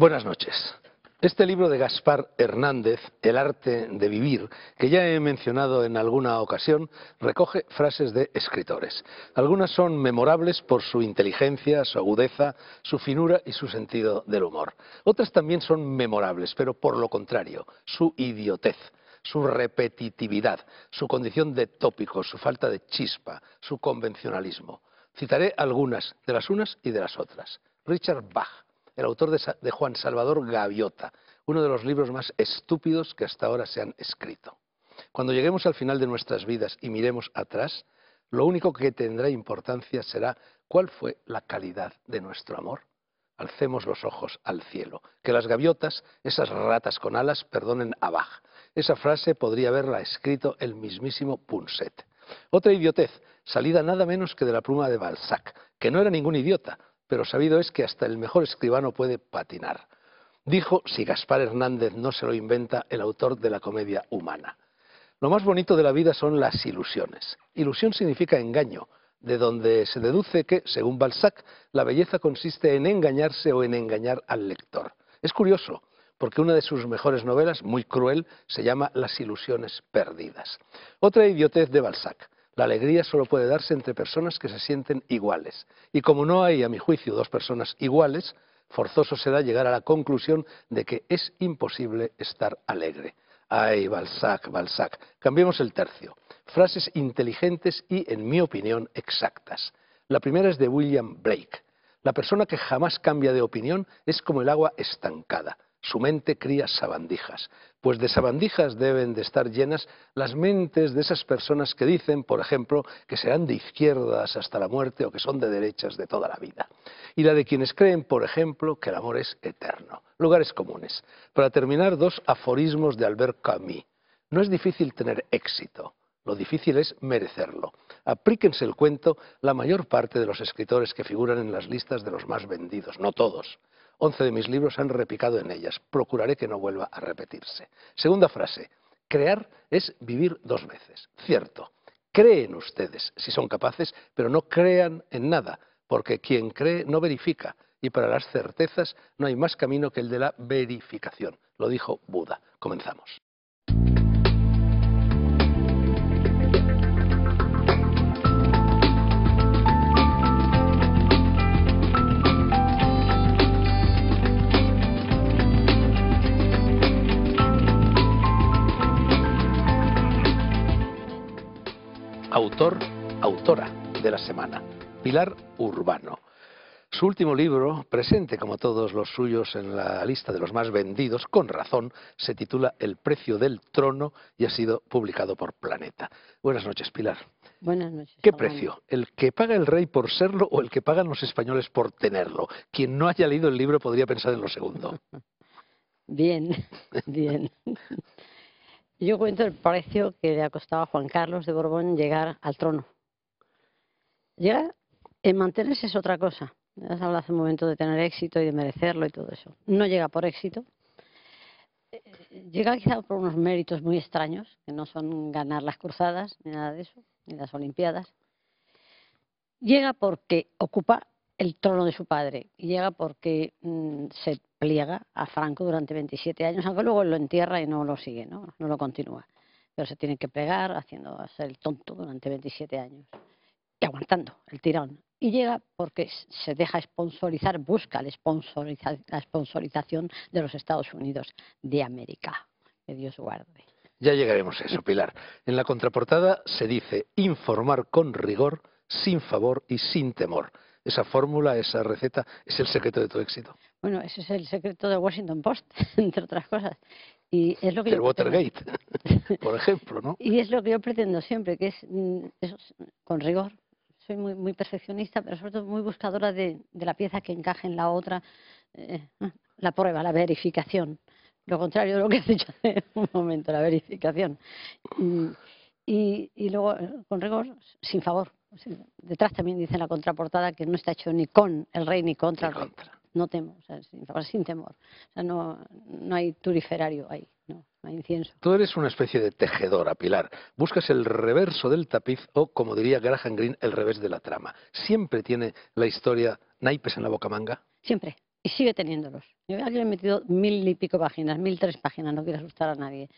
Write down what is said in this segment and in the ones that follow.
Buenas noches. Este libro de Gaspar Hernández, El arte de vivir, que ya he mencionado en alguna ocasión, recoge frases de escritores. Algunas son memorables por su inteligencia, su agudeza, su finura y su sentido del humor. Otras también son memorables, pero por lo contrario, su idiotez, su repetitividad, su condición de tópico, su falta de chispa, su convencionalismo. Citaré algunas de las unas y de las otras. Richard Bach, el autor de, Juan Salvador Gaviota, uno de los libros más estúpidos que hasta ahora se han escrito. Cuando lleguemos al final de nuestras vidas y miremos atrás, lo único que tendrá importancia será cuál fue la calidad de nuestro amor. Alcemos los ojos al cielo. Que las gaviotas, esas ratas con alas, perdonen a Bach. Esa frase podría haberla escrito el mismísimo Punset. Otra idiotez, salida nada menos que de la pluma de Balzac, que no era ningún idiota, pero sabido es que hasta el mejor escribano puede patinar. Dijo, si Gaspar Hernández no se lo inventa, el autor de la comedia humana. Lo más bonito de la vida son las ilusiones. Ilusión significa engaño, de donde se deduce que, según Balzac, la belleza consiste en engañarse o en engañar al lector. Es curioso, porque una de sus mejores novelas, muy cruel, se llama Las ilusiones perdidas. Otra idiotez de Balzac. La alegría solo puede darse entre personas que se sienten iguales. Y como no hay, a mi juicio, dos personas iguales, forzoso será llegar a la conclusión de que es imposible estar alegre. Ay, Balzac, Balzac. Cambiemos el tercio. Frases inteligentes y, en mi opinión, exactas. La primera es de William Blake. La persona que jamás cambia de opinión es como el agua estancada. Su mente cría sabandijas, pues de sabandijas deben de estar llenas las mentes de esas personas que dicen, por ejemplo, que serán de izquierdas hasta la muerte o que son de derechas de toda la vida. Y la de quienes creen, por ejemplo, que el amor es eterno. Lugares comunes. Para terminar, dos aforismos de Albert Camus. No es difícil tener éxito, lo difícil es merecerlo. Aplíquense el cuento la mayor parte de los escritores que figuran en las listas de los más vendidos, no todos. Once de mis libros han repicado en ellas. Procuraré que no vuelva a repetirse. Segunda frase. Crear es vivir dos veces. Cierto. Creen ustedes si son capaces, pero no crean en nada, porque quien cree no verifica. Y para las certezas no hay más camino que el de la verificación. Lo dijo Buda. Comenzamos. Semana, Pilar Urbano. Su último libro, presente como todos los suyos en la lista de los más vendidos, con razón, se titula El precio del trono y ha sido publicado por Planeta. Buenas noches, Pilar. Buenas noches. ¿Qué precio? ¿El que paga el rey por serlo o el que pagan los españoles por tenerlo? Quien no haya leído el libro podría pensar en lo segundo. Bien, bien. Yo cuento el precio que le ha costado a Juan Carlos de Borbón llegar al trono. Llegar, en mantenerse es otra cosa. Has hablado hace un momento de tener éxito y de merecerlo y todo eso. No llega por éxito. Llega quizá por unos méritos muy extraños, que no son ganar las cruzadas, ni nada de eso, ni las Olimpiadas. Llega porque ocupa el trono de su padre llega porque mm, se pliega a Franco durante 27 años, aunque luego lo entierra y no lo sigue, no, no lo continúa. Pero se tiene que plegar haciendo ser el tonto durante 27 años aguantando el tirón. Y llega porque se deja sponsorizar, busca la, la sponsorización de los Estados Unidos de América. Que Dios guarde. Ya llegaremos a eso, Pilar. En la contraportada se dice informar con rigor, sin favor y sin temor esa fórmula, esa receta, es el secreto de tu éxito. Bueno, ese es el secreto del Washington Post, entre otras cosas. Y es lo que el Watergate, por ejemplo, ¿no? Y es lo que yo pretendo siempre, que es, mm, con rigor. Soy muy, muy perfeccionista, pero sobre todo muy buscadora de, la pieza que encaje en la otra, eh, la prueba, la verificación. Lo contrario de lo que has dicho hace un momento, la verificación. Y, y luego, eh, con rigor, sin favor detrás también dice la contraportada que no está hecho ni con el rey ni contra el rey. No temo, o sea, sin, temor. O sea, no, no hay turiferario ahí, no, hay incienso. Tú eres una especie de tejedora, Pilar. Buscas el reverso del tapiz o, como diría Graham Greene, el revés de la trama. ¿Siempre tiene la historia naipes en la boca manga? Siempre. y sigue teniéndolos. Yo aquí le he metido mil y pico páginas, mil tres páginas, no quiero asustar a nadie.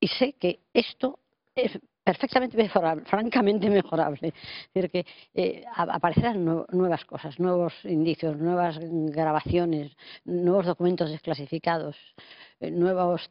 Y sé que esto es perfectamente mejorable, francamente mejorable. Es decir, que eh, aparecerán nuevas cosas, nuevos indicios, nuevas grabaciones, nuevos documentos desclasificados, eh, nuevos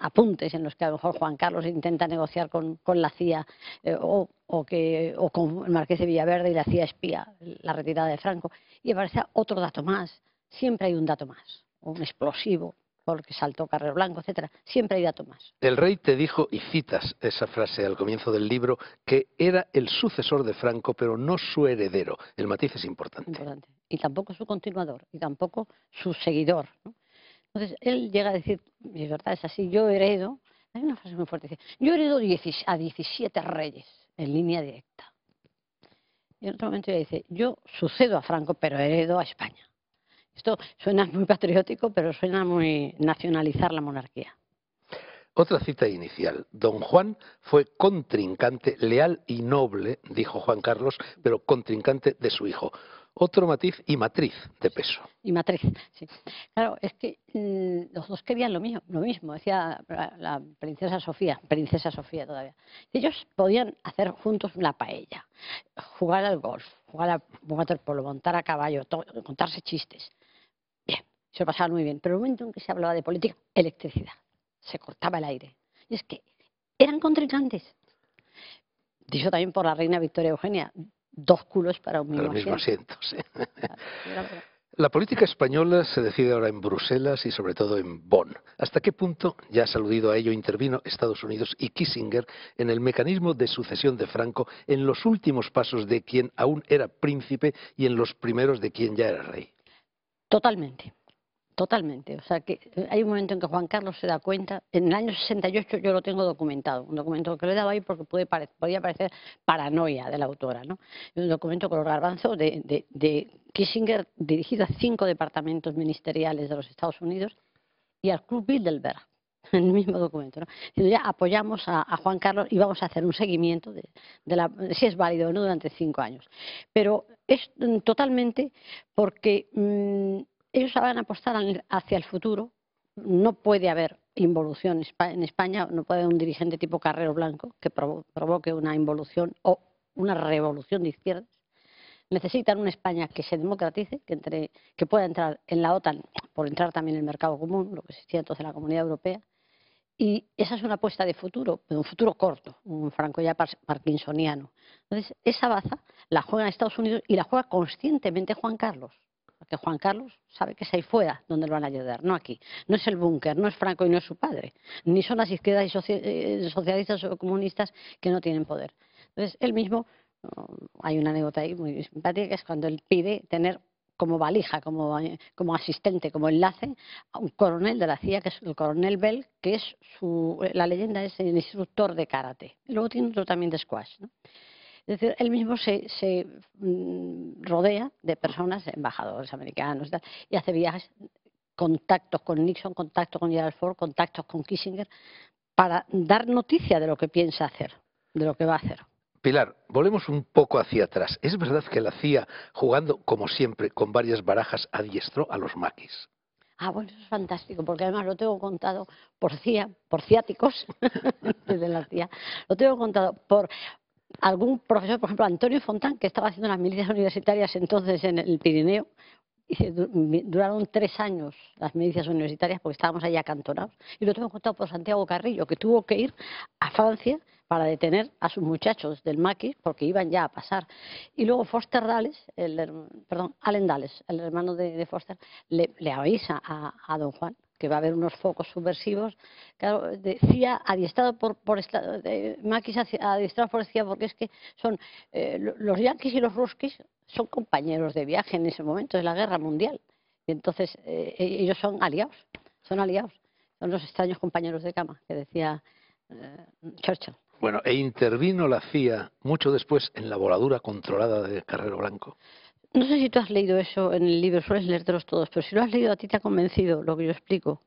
apuntes en los que a lo mejor Juan Carlos intenta negociar con, con la CIA eh, o, o, que, o con el Marqués de Villaverde y la CIA espía la retirada de Franco y aparece otro dato más. Siempre hay un dato más, un explosivo, porque saltó Carrero Blanco, etcétera. Siempre hay dato más. El rey te dijo, y citas esa frase al comienzo del libro, que era el sucesor de Franco, pero no su heredero. El matiz es importante. importante. Y tampoco su continuador, y tampoco su seguidor. Entonces, él llega a decir, y verdad, es así, yo heredo, hay una frase muy fuerte, dice, yo heredo a 17 reyes en línea directa. Y en otro momento dice, yo sucedo a Franco, pero heredo a España. Esto suena muy patriótico, pero suena muy nacionalizar la monarquía. Otra cita inicial. Don Juan fue contrincante, leal y noble, dijo Juan Carlos, pero contrincante de su hijo. Otro matiz y matriz de peso. Y matriz, sí. Claro, es que mm, los dos querían lo mismo, lo mismo, decía la, princesa Sofía, princesa Sofía todavía. Ellos podían hacer juntos la paella, jugar al golf, jugar al waterpolo, montar a caballo, contarse chistes se lo pasaban muy bien. Pero el momento en que se hablaba de política, electricidad, se cortaba el aire. Y es que eran contrincantes. Dicho también por la reina Victoria Eugenia, dos culos para un mismo, asiento. La política española se decide ahora en Bruselas y sobre todo en Bonn. ¿Hasta qué punto, ya has aludido a ello, intervino Estados Unidos y Kissinger en el mecanismo de sucesión de Franco en los últimos pasos de quien aún era príncipe y en los primeros de quien ya era rey? Totalmente. Totalmente. O sea, que eh, hay un momento en que Juan Carlos se da cuenta. En el año 68 yo lo tengo documentado. Un documento que lo he dado ahí porque puede podía parecer paranoia de la autora. ¿no? Un documento con los garbanzos de, de, de Kissinger dirigido a cinco departamentos ministeriales de los Estados Unidos y al Club Bilderberg en el mismo documento. ¿no? ya apoyamos a, Juan Carlos y vamos a hacer un seguimiento de, la, si es válido o no durante cinco años. Pero es mm, totalmente porque mm, ellos a apostar hacia el futuro. No puede haber involución en España, no puede haber un dirigente tipo Carrero Blanco que provoque una involución o una revolución de izquierdas. Necesitan una España que se democratice, que, entre, que pueda entrar en la OTAN por entrar también en el mercado común, lo que existía entonces en la Comunidad Europea. Y esa es una apuesta de futuro, pero un futuro corto, un franco ya parkinsoniano. Entonces, esa baza la juega en Estados Unidos y la juega conscientemente Juan Carlos porque Juan Carlos sabe que es ahí fuera donde lo van a ayudar, no aquí. No es el búnker, no es Franco y no es su padre, ni son las izquierdas y eh, socialistas o comunistas que no tienen poder. Entonces, él mismo, hay una anécdota ahí muy simpática, que es cuando él pide tener como valija, como, como asistente, como enlace, a un coronel de la CIA, que es el coronel Bell, que es su, la leyenda es el instructor de karate. Luego tiene otro también de squash. ¿no? Es decir, él mismo se, mm, rodea de personas, embajadores americanos, y hace viajes, contactos con Nixon, contactos con Gerald Ford, contactos con Kissinger, para dar noticia de lo que piensa hacer, de lo que va a hacer. Pilar, volvemos un poco hacia atrás. ¿Es verdad que la CIA, jugando como siempre con varias barajas, adiestró a los maquis? Ah, bueno, eso es fantástico, porque además lo tengo contado por CIA, por ciáticos, desde la CIA, lo tengo contado por algún profesor, por ejemplo, Antonio Fontán, que estaba haciendo las milicias universitarias entonces en el Pirineo, y duraron tres años las milicias universitarias porque estábamos allí acantonados. Y lo tengo contado por Santiago Carrillo, que tuvo que ir a Francia para detener a sus muchachos del maquis porque iban ya a pasar. Y luego Foster Dales, el, perdón, Allen Dales, el hermano de, Foster, le, avisa a don Juan que va a haber unos focos subversivos. Claro, decía adiestrado por, por maquis adiestrado por decía porque es que son eh, los yanquis y los ruskis son compañeros de viaje en ese momento de la guerra mundial. Y entonces eh, e-, ellos son aliados, son aliados, son los extraños compañeros de cama que decía eh, Churchill. Bueno, e intervino la CIA mucho después en la voladura controlada de Carrero Blanco. No sé si tú has leído eso en el libro, sueles leértelos todos, pero si lo has leído a ti te ha convencido lo que yo explico.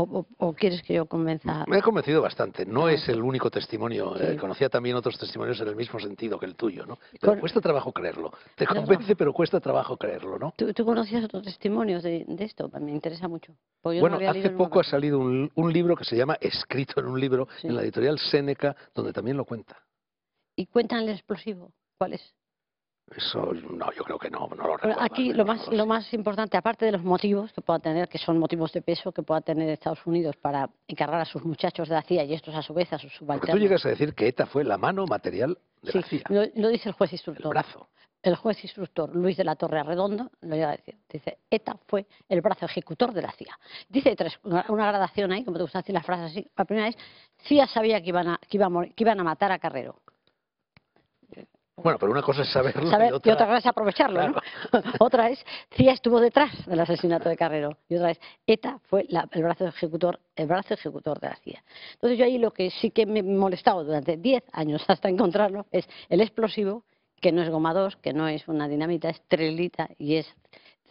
o, o- o quieres que yo convenza? Me ha convencido bastante. No Ah. es el único testimonio. eh, conocía también otros testimonios en el mismo sentido que el tuyo, ¿no? Pero Con- cuesta trabajo creerlo. Te convence, pero cuesta trabajo creerlo, ¿no? ¿Tú, tú conocías otros testimonios de, de esto? Me interesa mucho. no Bueno, hace poco ha salido un, un libro que se llama Escrito en un libro Sí. en la editorial Séneca, donde también lo cuenta. ¿Y cuentan el explosivo? ¿Cuál es? Eso, no, yo creo que no, no lo recuerdo. aquí lo más, lo más importante, aparte de los motivos que pueda tener, que son motivos de peso que pueda tener Estados Unidos para encargar a sus muchachos de la CIA y estos a su vez a sus subalternos. tú llegas a decir que ETA fue la mano material de Sí, la CIA, lo, lo dice el juez el instructor. brazo. El juez instructor Luis de la Torre Arredondo lo llega a decir. Dice, ETA fue el brazo ejecutor de la CIA. Dice tres, una, una gradación ahí, como te gusta decir las frases así. La primera es, CIA sabía que iban a, que a que iban a matar a Carrero. Bueno, pero una cosa es saberlo Saber- y otra... y otra cosa es aprovecharlo, ¿no? otra es, CIA estuvo detrás del asesinato de Carrero. Y otra es, ETA fue la- el brazo ejecutor, el brazo ejecutor de la CIA. Entonces yo ahí lo que sí que me he molestado durante 10 años hasta encontrarlo es el explosivo, que no es goma 2, que no es una dinamita, es trilita y es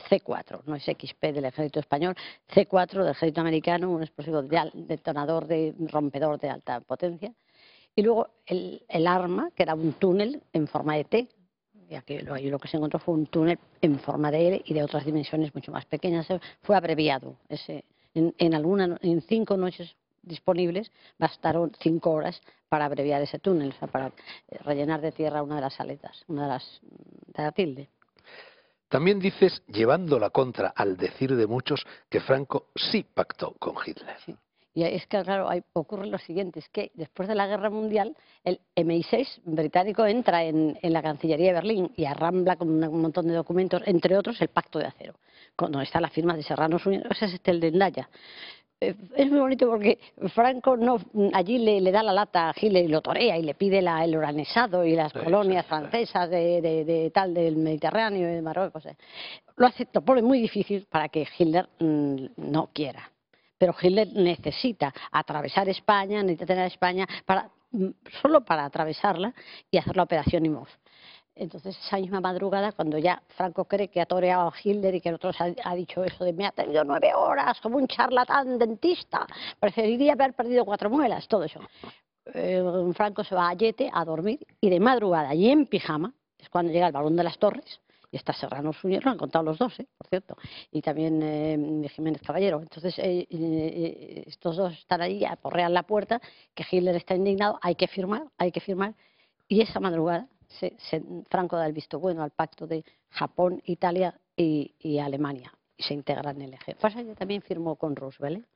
C4, no es XP del ejército español, C4 del ejército americano, un explosivo de al- detonador, de rompedor de alta potencia. Y luego el, el arma, que era un túnel en forma de T, y aquí lo, lo que se encontró fue un túnel en forma de L y de otras dimensiones mucho más pequeñas. Fue abreviado. Ese, en, en, alguna, en cinco noches disponibles bastaron cinco horas para abreviar ese túnel, o sea, para rellenar de tierra una de las aletas, una de las de la tilde. También dices, llevando la contra al decir de muchos, que Franco sí pactó con Hitler. Sí. Y es que, claro, hay, ocurre lo siguiente, es que después de la Guerra Mundial, el MI6 británico entra en, en la Cancillería de Berlín y arrambla con un montón de documentos, entre otros el Pacto de Acero, con- donde está la firma de Serranos Unidos, ese es este el de Endaya. Eh, Es muy bonito porque Franco no allí le, le da la lata a Hitler y lo torea y le pide la- el uranesado y las Sí, colonias sí, sí. francesas de, de- de tal del Mediterráneo y de Marruecos. eh. Lo hace, lo pone muy difícil para que Hitler mm, no quiera pero Hitler necesita atravesar España, necesita tener España para, mm, solo para atravesarla y hacer la operación IMOF. Entonces, esa misma madrugada, cuando ya Franco cree que ha toreado a Hitler y que el otro ha, ha dicho eso de me ha tenido nueve horas como un charlatán dentista, preferiría haber perdido cuatro muelas, todo eso. Eh, Franco se va a Yete a dormir y de madrugada y en pijama es cuando llega el balón de las torres y está Serrano Suñer, lo han contado los dos, ¿eh? por cierto, y también eh, Jiménez Caballero. Entonces, eh, eh, estos dos están ahí, aporrean la puerta, que Hitler está indignado, hay que firmar, hay que firmar, y esa madrugada se, Franco da el visto bueno al pacto de Japón, Italia y, Alemania, y se integran en el eje. Pasa que también firmó con Roosevelt, ¿eh?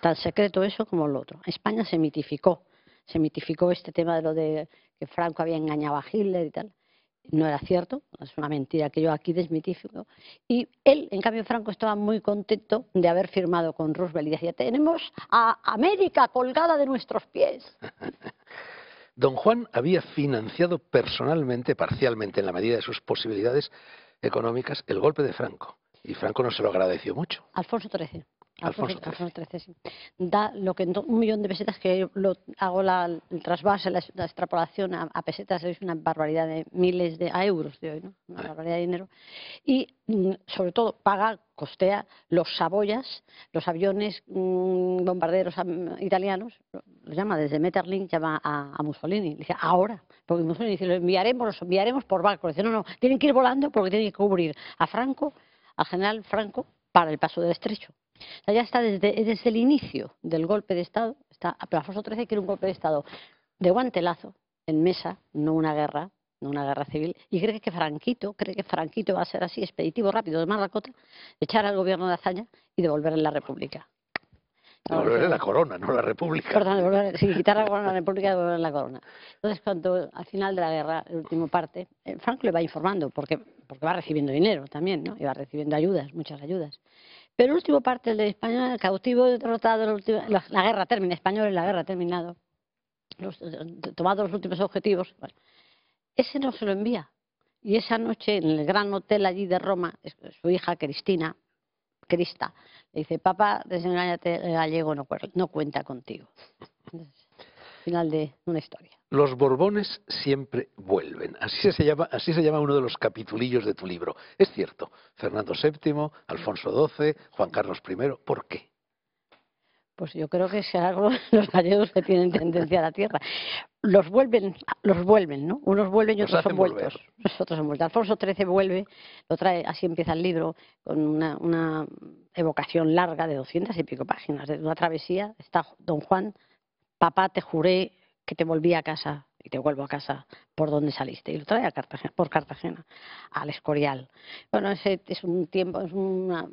tan secreto eso como lo otro. España se mitificó, se mitificó este tema de lo de que Franco había engañado a Hitler y tal. No era cierto, es una mentira que yo aquí desmitifico. Y él, en cambio, Franco estaba muy contento de haber firmado con Roosevelt y decía, tenemos a América colgada de nuestros pies. Don Juan había financiado personalmente, parcialmente en la medida de sus posibilidades económicas, el golpe de Franco. Y Franco no se lo agradeció mucho. Alfonso XIII. Alfonso Alfonso XIII, sí. Da lo que un millón de pesetas, que yo lo, hago la, el trasvase, la, la extrapolación a, a pesetas, es una barbaridad de miles de a euros de hoy, ¿no? Una barbaridad de dinero. Y mm, sobre todo paga, costea los Saboyas, los aviones mm, bombarderos italianos, lo, llama desde Metterling, llama a, a Mussolini, le dice ahora, porque Mussolini dice, lo enviaremos, los enviaremos por barco. Dice, no, no, tienen que ir volando porque tienen que cubrir a Franco, al general Franco, para el paso del estrecho. O sea, ya está desde, desde el inicio del golpe de Estado, está, Alfonso XIII quiere un golpe de Estado de guantelazo, en mesa, no una guerra, no una guerra civil, y cree que Franquito, cree que Franquito va a ser así, expeditivo, rápido, de Marracota, echar al gobierno de Azaña y devolverle la República. Devolverle la corona, no la república. Perdón, devolver, sí, quitar la corona a la República y devolver la corona. Entonces, cuando al final de la guerra, el último parte, eh, Franco le va informando, porque, porque va recibiendo dinero también, ¿no? Y va recibiendo ayudas, muchas ayudas. Pero el último parte, el de España, cautivo, derrotado, el la, guerra termina, español la guerra ha terminado, los, eh, tomados los últimos objetivos, bueno, ese no se lo envía. Y esa noche, en el gran hotel allí de Roma, su hija Cristina, Crista, le dice, papá, desengáñate, el gallego no, no cuenta contigo. Entonces, final de una historia. Los Borbones siempre vuelven. Así se llama, así se llama uno de los capitulillos de tu libro. Es cierto. Fernando VII, Alfonso XII, Juan Carlos I. ¿Por qué? Pues yo creo que es algo los gallegos que tienen tendencia a la tierra. Los vuelven, los vuelven, ¿no? Unos vuelven y otros son vueltos. Los otros son vueltos. Alfonso XIII vuelve, lo trae, así empieza el libro, con una, una evocación larga de doscientas y pico páginas, de una travesía. Está don Juan, papá, te juré que te volví a casa y te vuelvo a casa por donde saliste. Y lo trae a Cartagena, por Cartagena, al Escorial. Bueno, ese es un tiempo, es una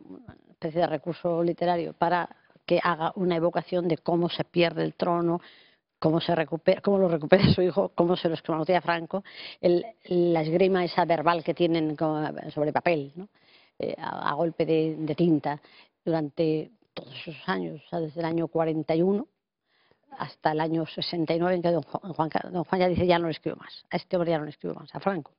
especie de recurso literario para que haga una evocación de cómo se pierde el trono, cómo se recupera, cómo lo recupera su hijo, cómo se lo esclamotea Franco, el- la esgrima esa verbal que tienen sobre papel, ¿no? Eh, a, a golpe de, de tinta durante todos esos años, o sea, desde el año 41 hasta el año 69, en que don Juan, don Juan ya dice ya no le escribo más, a este hombre ya no le escribo más, a Franco.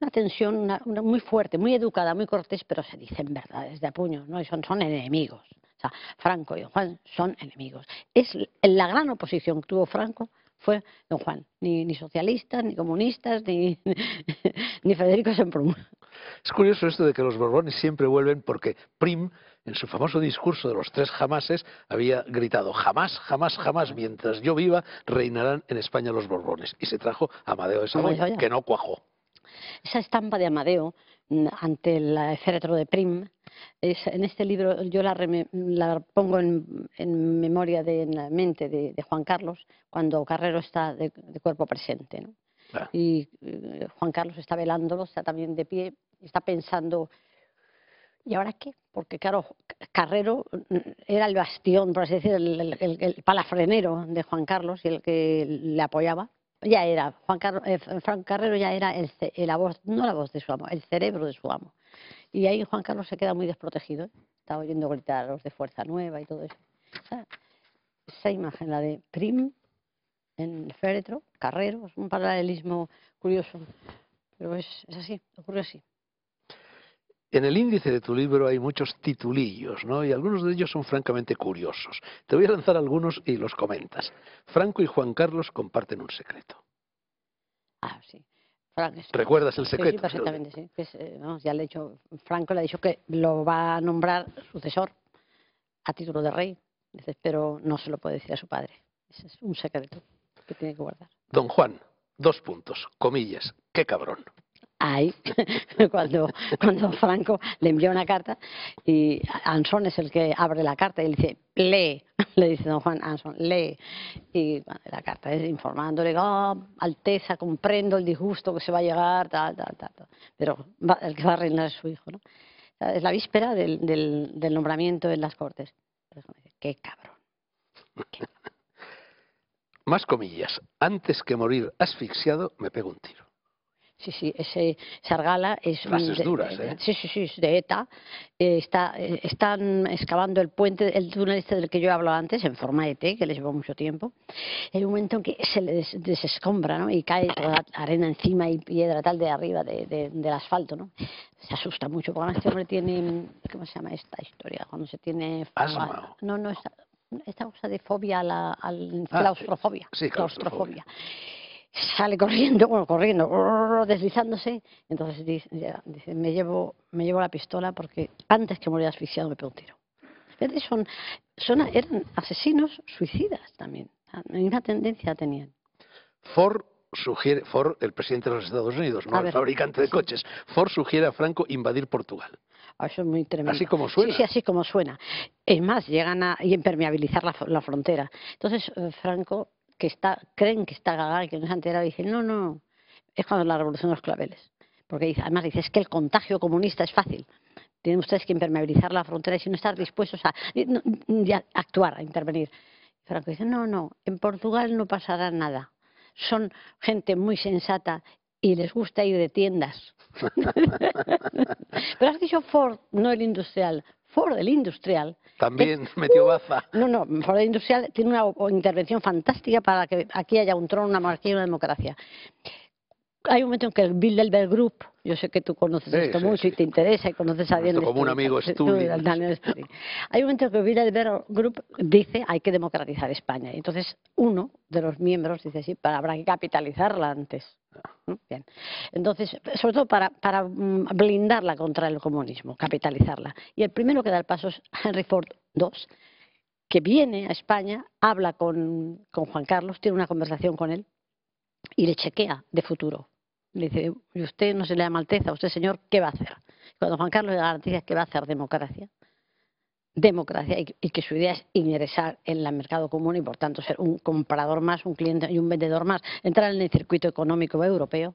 Una tensión una- una muy fuerte, muy educada, muy cortés, pero se dicen verdades de apuño, ¿no? Y son, son enemigos. O sea, Franco y don Juan son enemigos. Es la gran oposición que tuvo Franco fue don Juan, ni, ni socialistas, ni comunistas, ni, ni Federico Semprún. Es curioso esto de que los Borbones siempre vuelven porque Prim, en su famoso discurso de los tres jamases, había gritado jamás, jamás, jamás, mientras yo viva, reinarán en España los Borbones. Y se trajo a Amadeo de ya. que no cuajó. esa estampa de Amadeo mm, ante el féretro de Prim, es- en este libro yo la, reme- la pongo en, en memoria de, en la mente de, de Juan Carlos cuando Carrero está de, de cuerpo presente. ¿no? Ah. Y eh, Juan Carlos está velándolo, está también de pie, está pensando, ¿y ahora qué? Porque claro, Carrero mm, era el bastión, por así decirlo, el, palafrenero de Juan Carlos y el que le apoyaba ya era, Juan Carlos, eh, Frank Carrero ya era el, la voz, no la voz de su amo, el cerebro de su amo. Y ahí Juan Carlos se queda muy desprotegido. ¿eh? Está oyendo gritar a los de Fuerza Nueva y todo eso. Esa imagen, la de Prim en el féretro, Carrero, es un paralelismo curioso. Pero es, es así, ocurre así. En el índice de tu libro hay muchos titulillos, ¿no? Y algunos de ellos son francamente curiosos. Te voy a lanzar algunos y los comentas. Franco y Juan Carlos comparten un secreto. Ah, sí. Frank ¿Recuerdas el secreto? Sí, perfectamente, sí. Eh, ya le he dicho, Franco le ha dicho que lo va a nombrar sucesor a título de rey, pero no se lo puede decir a su padre. Ese es un secreto que tiene que guardar. Don Juan, dos puntos, comillas, qué cabrón. Ahí, cuando, cuando Franco le envía una carta y Anson es el que abre la carta y le dice, lee, le dice don Juan Anson, lee. Y la carta es informándole, "Oh, Alteza, comprendo el disgusto que se va a llegar, tal, tal, tal. tal". Pero va- el que va a reinar es su hijo, ¿no? Es la víspera del, del, nombramiento en las Cortes. Entonces, dice, Qué cabrón. Más comillas, antes que morir asfixiado me pego un tiro. Sí, sí, ese Sargala es Frases de- duras, ¿eh? Sí, sí, sí, es de ETA. Eh, está, eh, están excavando el puente, el túnel este del que yo hablo antes, en forma de T, que les llevó mucho tiempo. Hay un momento en que se les desescombra, ¿no? Y cae toda la arena encima y piedra tal de arriba de- de- del asfalto, ¿no? Se asusta mucho, porque además este hombre tiene, ¿cómo se llama esta historia? Cuando se tiene... Asma. No, no, esta, esta cosa de fobia a la al Ah, claustrofobia. sí, claustrofobia. Sale corriendo, bueno, corriendo, deslizándose. Entonces dice, me llevo, me llevo la pistola porque antes que morir asfixiado me pego un tiro. Son, son, eran asesinos suicidas también. Una tendencia tenían. Ford sugiere, Ford, el presidente de los Estados Unidos, no A el ver, fabricante de coches, Ford sugiere a Franco invadir Portugal. Ah, Eso es muy tremendo. Así como suena. Sí, sí, así como suena. Es más, llegan a impermeabilizar la frontera. Entonces, eh, Franco, que está, creen que está gaga y que no se ha enterado, dice, no, no, es cuando la revolución de los claveles. Porque dice, además dice, es que el contagio comunista es fácil. Tienen ustedes que impermeabilizar la frontera y no estar dispuestos a actuar, a intervenir. Franco dice, no, no, en Portugal no pasará nada. Son gente muy sensata y les gusta ir de tiendas. Pero has dicho Ford, no el industrial. Ford, el industrial. También metió baza. No, no, Ford el industrial tiene una intervención fantástica para que aquí haya un trono, una monarquía y una democracia. Hay un momento en que el Bilderberg Group, yo sé que tú conoces Sí, esto sí, mucho y te interesa y conoces a Nuestro bien común amigo. Daniel Stulin. Hay un momento en que el Bilderberg Group dice hay que democratizar España. Y entonces uno de los miembros dice sí, pero habrá que capitalizarla antes. ¿no? Bien. Entonces, sobre todo para, para mm, blindarla contra el comunismo, capitalizarla. Y el primero que da el paso es Henry Ford II, que viene a España, habla con, con Juan Carlos, tiene una conversación con él y le chequea de futuro. Le dice, "¿Y usted no se le llama Alteza, usted señor, ¿qué va a hacer? Cuando Juan Carlos le garantiza que va a hacer democracia, democracia y, y que su idea es ingresar en el mercado común y por tanto ser un comprador más, un cliente y un vendedor más, entrar en el circuito económico europeo.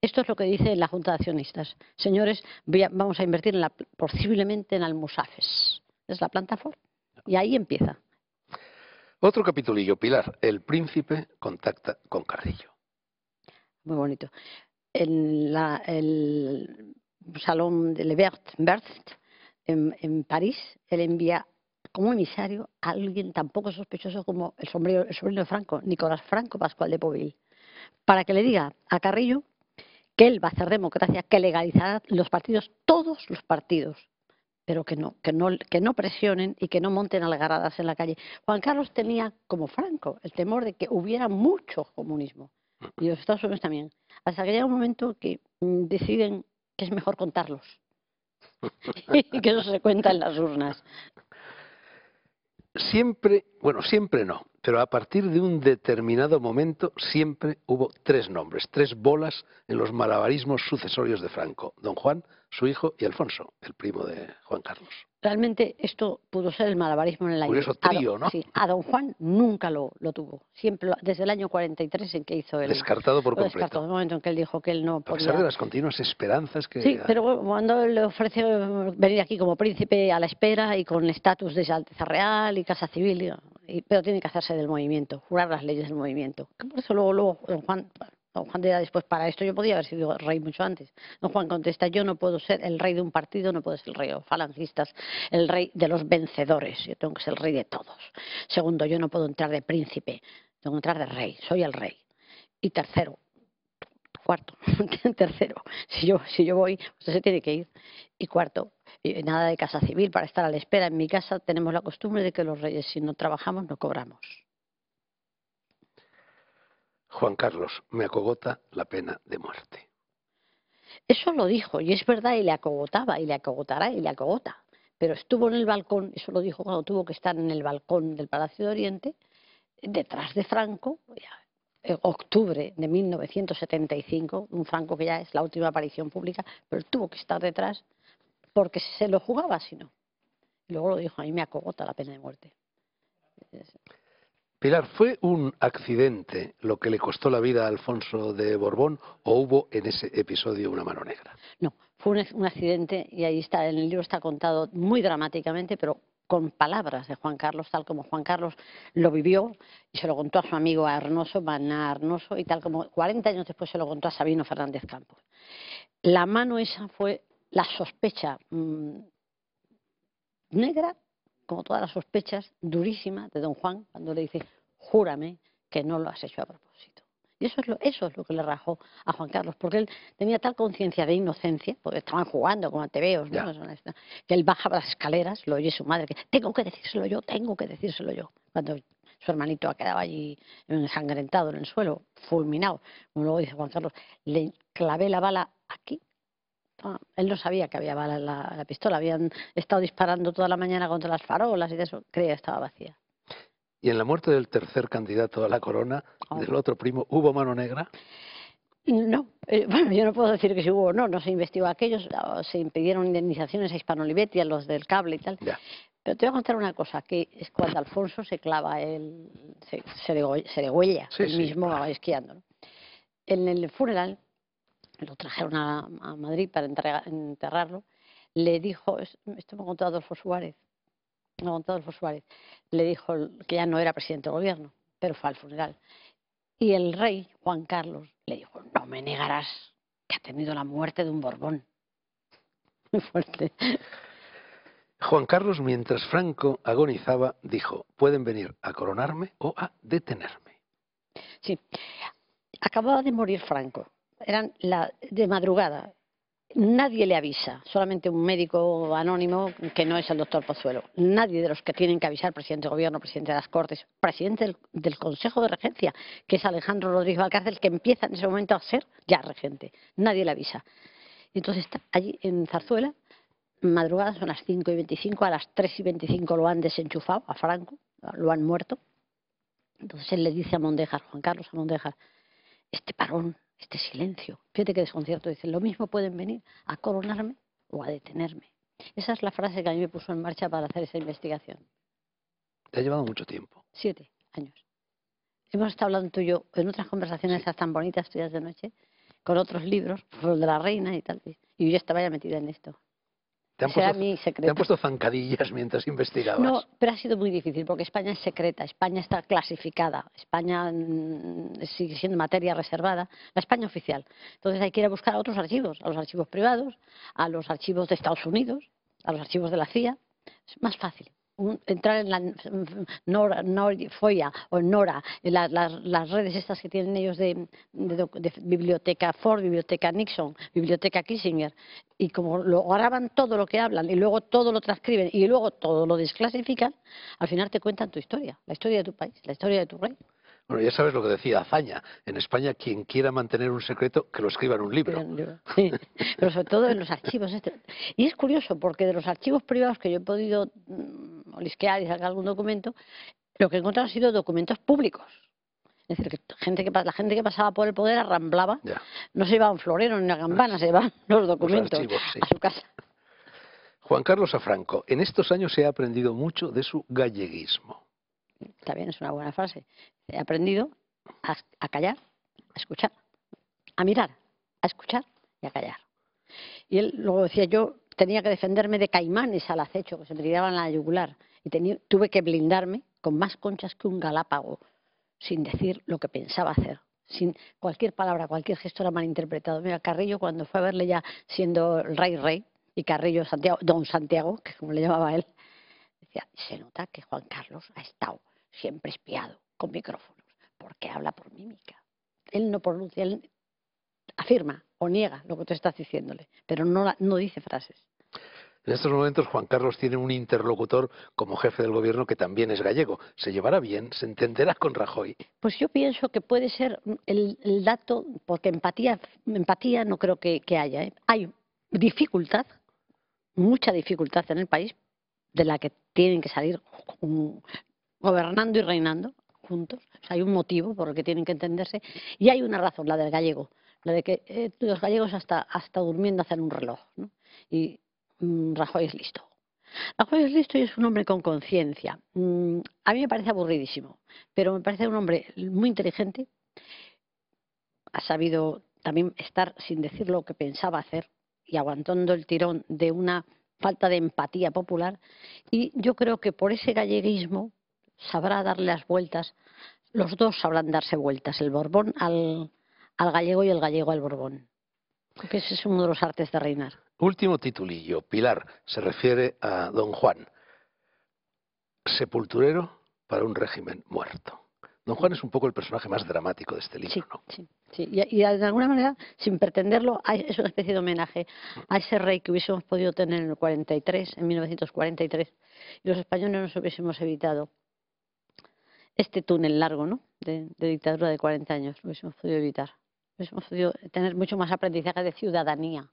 Esto es lo que dice la Junta de Accionistas. Señores, voy a- vamos a invertir en la, posiblemente en Almusafes. Es la planta Ford. Y ahí empieza. Otro capitulillo, Pilar. El príncipe contacta con Carrillo. Muy bonito. En la- el Salón de Le Vert, Berthe, en, París, él envía como emisario a alguien tan poco sospechoso como el, sombrero, el sobrino de Franco, Nicolás Franco Pascual de Povil, para que le diga a Carrillo que él va a hacer democracia, que legalizará los partidos, todos los partidos, pero que no, que no, que no presionen y que no monten algaradas en la calle. Juan Carlos tenía, como Franco, el temor de que hubiera mucho comunismo. Y los Estados Unidos también. Hasta que llega un momento que mm, deciden que es mejor contarlos. y que eso se cuenta en las urnas. Siempre, bueno, siempre no, pero a partir de un determinado momento siempre hubo tres nombres, tres bolas en los malabarismos sucesorios de Franco. Don Juan, su hijo y Alfonso, el primo de Juan Carlos. Realmente esto pudo ser el malabarismo en el año. Curioso a don- trío, ¿no? Sí, a don Juan nunca lo, lo tuvo. Siempre, desde el año 43 en que hizo el. Descartado por lo descartó, completo. el momento en que él dijo que él no A pesar de las continuas esperanzas que... Sí, pero bueno, cuando le ofrece venir aquí como príncipe a la espera y con estatus de Alteza Real y Casa Civil, y- y- pero tiene que hacerse del movimiento, jurar las leyes del movimiento. Por eso luego, luego don Juan, don Juan dirá después, para esto yo podía haber sido rey mucho antes. Don Juan contesta, yo no puedo ser el rey de un partido, no puedo ser el rey de los falangistas, el rey de los vencedores, yo tengo que ser el rey de todos. Segundo, yo no puedo entrar de príncipe, tengo que entrar de rey, soy el rey. Y tercero, cuarto, tercero, si yo, si yo voy, usted se tiene que ir. Y cuarto, nada de casa civil para estar a la espera. En mi casa tenemos la costumbre de que los reyes, si no trabajamos, no cobramos. Juan Carlos, me acogota la pena de muerte. Eso lo dijo, y es verdad, y le acogotaba, y le acogotará, y le acogota. Pero estuvo en el balcón, eso lo dijo cuando tuvo que estar en el balcón del Palacio de Oriente, detrás de Franco, en octubre de 1975, un Franco que ya es la última aparición pública, pero tuvo que estar detrás porque se lo jugaba, si no. Luego lo dijo, a mí me acogota la pena de muerte. ¿Fue un accidente lo que le costó la vida a Alfonso de Borbón o hubo en ese episodio una mano negra? No, fue un, un accidente y ahí está, en el libro está contado muy dramáticamente, pero con palabras de Juan Carlos, tal como Juan Carlos lo vivió y se lo contó a su amigo Arnoso, Maná Arnoso, y tal como 40 años después se lo contó a Sabino Fernández Campos. La mano esa fue la sospecha mm, negra, como todas las sospechas, durísima de don Juan, cuando le dice, júrame que no lo has hecho a propósito. Y eso es lo, eso es lo que le rajó a Juan Carlos, porque él tenía tal conciencia de inocencia, porque estaban jugando con atebeos. ¿no? Que él bajaba las escaleras, lo oye su madre, que tengo que decírselo yo, tengo que decírselo yo. Cuando su hermanito quedado allí ensangrentado en el suelo, fulminado, como luego dice Juan Carlos, le clavé la bala aquí. Ah, él no sabía que había bala en la, la pistola, habían estado disparando toda la mañana contra las farolas y de eso, creía que estaba vacía. Y en la muerte del tercer candidato a la corona, Oh. del otro primo, ¿hubo mano negra? No, eh, bueno, yo no puedo decir que si hubo o no, no se investigó aquellos, ah, se impidieron indemnizaciones a Hispanolibetti, a los del cable y tal. Ya. Pero te voy a contar una cosa, que es cuando Alfonso se clava, el, se, se, dego- se degüella Sí, él sí. mismo esquiando. ¿no? En el funeral, lo trajeron a, a Madrid para enterrarlo, le dijo, es- esto me ha contado Adolfo Suárez, Adolfo Suárez, le dijo que ya no era presidente del gobierno, pero fue al funeral. Y el rey, Juan Carlos, le dijo, no me negarás que ha tenido la muerte de un Borbón. Muy fuerte. Juan Carlos, mientras Franco agonizaba, dijo, pueden venir a coronarme o a detenerme. Sí. Acababa de morir Franco. Eran la, de madrugada. Nadie le avisa, solamente un médico anónimo que no es el doctor Pozuelo. Nadie de los que tienen que avisar, presidente de gobierno, presidente de las Cortes, presidente del, del Consejo de Regencia, que es Alejandro Rodríguez Valcárcel, que empieza en ese momento a ser ya regente. Nadie le avisa. Y entonces está allí en Zarzuela, madrugada son las 5 y 25, a las 3 y 25 lo han desenchufado a Franco, lo han muerto. Entonces él le dice a Mondejar, Juan Carlos a Mondejar, este parón, este silencio, fíjate qué desconcierto, dice, lo mismo pueden venir a coronarme o a detenerme. Esa es la frase que a mí me puso en marcha para hacer esa investigación. Te ha llevado mucho tiempo. Siete años. Hemos estado hablando tú y yo en otras conversaciones esas tan bonitas tuyas de noche, con otros libros, el de la reina y tal. Y yo ya estaba ya metida en esto. ¿Te han, puesto, mi te han puesto zancadillas mientras investigabas? No, pero ha sido muy difícil porque España es secreta, España está clasificada, España mm, sigue siendo materia reservada, la España oficial. Entonces hay que ir a buscar a otros archivos, a los archivos privados, a los archivos de Estados Unidos, a los archivos de la CIA. Es más fácil. Un- entrar en la Nora, o Nora, en la- las, redes estas que tienen ellos de, de de biblioteca Ford, biblioteca Nixon, biblioteca Kissinger, y como lo graban todo lo que hablan y luego todo lo transcriben y luego todo lo desclasifican, al final te cuentan tu historia, la historia de tu país, la historia de tu rey. Bueno, ya sabes lo que decía Azaña. En España, quien quiera mantener un secreto, que lo escriba en un libro. Sí, pero sobre todo en los archivos. este- Y es curioso porque de los archivos privados que yo he podido mm, olisquear y sacar algún documento, lo que he encontrado han sido documentos públicos. Es decir, que gente que, la gente que pasaba por el poder arramblaba, Ya. no se llevaba un florero ni una campana, se llevaban los documentos archivos, sí. a su casa. Juan Carlos Afranco, en estos años se ha aprendido mucho de su galleguismo. También es una buena frase. He aprendido a, a callar, a escuchar, a mirar, a escuchar y a callar. Y él, luego decía yo, tenía que defenderme de caimanes al acecho, que se me tiraban la yugular. Y tuve que blindarme con más conchas que un galápago, sin decir lo que pensaba hacer. Sin cualquier palabra, cualquier gesto era malinterpretado. Mira, Carrillo, cuando fue a verle ya siendo el rey rey, y Carrillo Santiago, don Santiago, que como le llamaba él, decía, se nota que Juan Carlos ha estado siempre espiado con micrófonos, porque habla por mímica. Él no pronuncia, él afirma o niega lo que tú estás diciéndole, pero no, no dice frases. En estos momentos Juan Carlos tiene un interlocutor como jefe del gobierno que también es gallego. Se llevará bien, se entenderá con Rajoy. Pues yo pienso que puede ser el, el dato, porque empatía, empatía no creo que, que haya. ¿eh? Hay dificultad, mucha dificultad en el país, de la que tienen que salir gobernando y reinando juntos. O sea, hay un motivo por el que tienen que entenderse y hay una razón, la del gallego, la de que eh, los gallegos hasta, hasta durmiendo hacen un reloj. ¿no? Y mm, Rajoy es listo. Rajoy es listo y es un hombre con conciencia. Mm, a mí me parece aburridísimo, pero me parece un hombre muy inteligente. Ha sabido también estar sin decir lo que pensaba hacer y aguantando el tirón de una falta de empatía popular. Y yo creo que por ese galleguismo sabrá darle las vueltas. Los dos sabrán darse vueltas, el Borbón al, al gallego y el gallego al Borbón. Porque ese es uno de los artes de reinar. Último titulillo, Pilar, se refiere a don Juan. Sepulturero para un régimen muerto. Don Juan es un poco el personaje más dramático de este libro, Sí, ¿no? sí, sí. Y, y de alguna manera, sin pretenderlo, es una especie de homenaje a ese rey que hubiésemos podido tener en el 43, en 1943, y los españoles nos hubiésemos evitado este túnel largo, ¿no? De, de dictadura de 40 años, lo hubiésemos podido evitar. Hubiésemos podido tener mucho más aprendizaje de ciudadanía.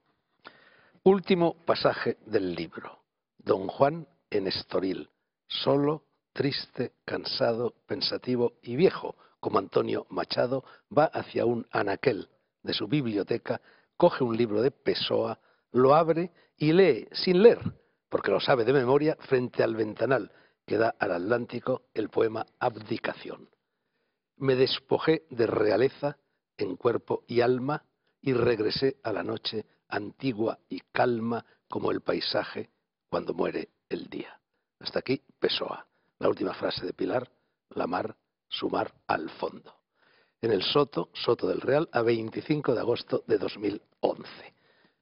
Último pasaje del libro. Don Juan en Estoril, solo, triste, cansado, pensativo y viejo, como Antonio Machado, va hacia un anaquel de su biblioteca, coge un libro de Pessoa, lo abre y lee, sin leer, porque lo sabe de memoria, frente al ventanal que da al Atlántico el poema Abdicación. Me despojé de realeza en cuerpo y alma y regresé a la noche antigua y calma como el paisaje cuando muere el día. Hasta aquí Pessoa, la última frase de Pilar, la mar, su mar al fondo. En el Soto, Soto del Real, a 25 de agosto de 2011.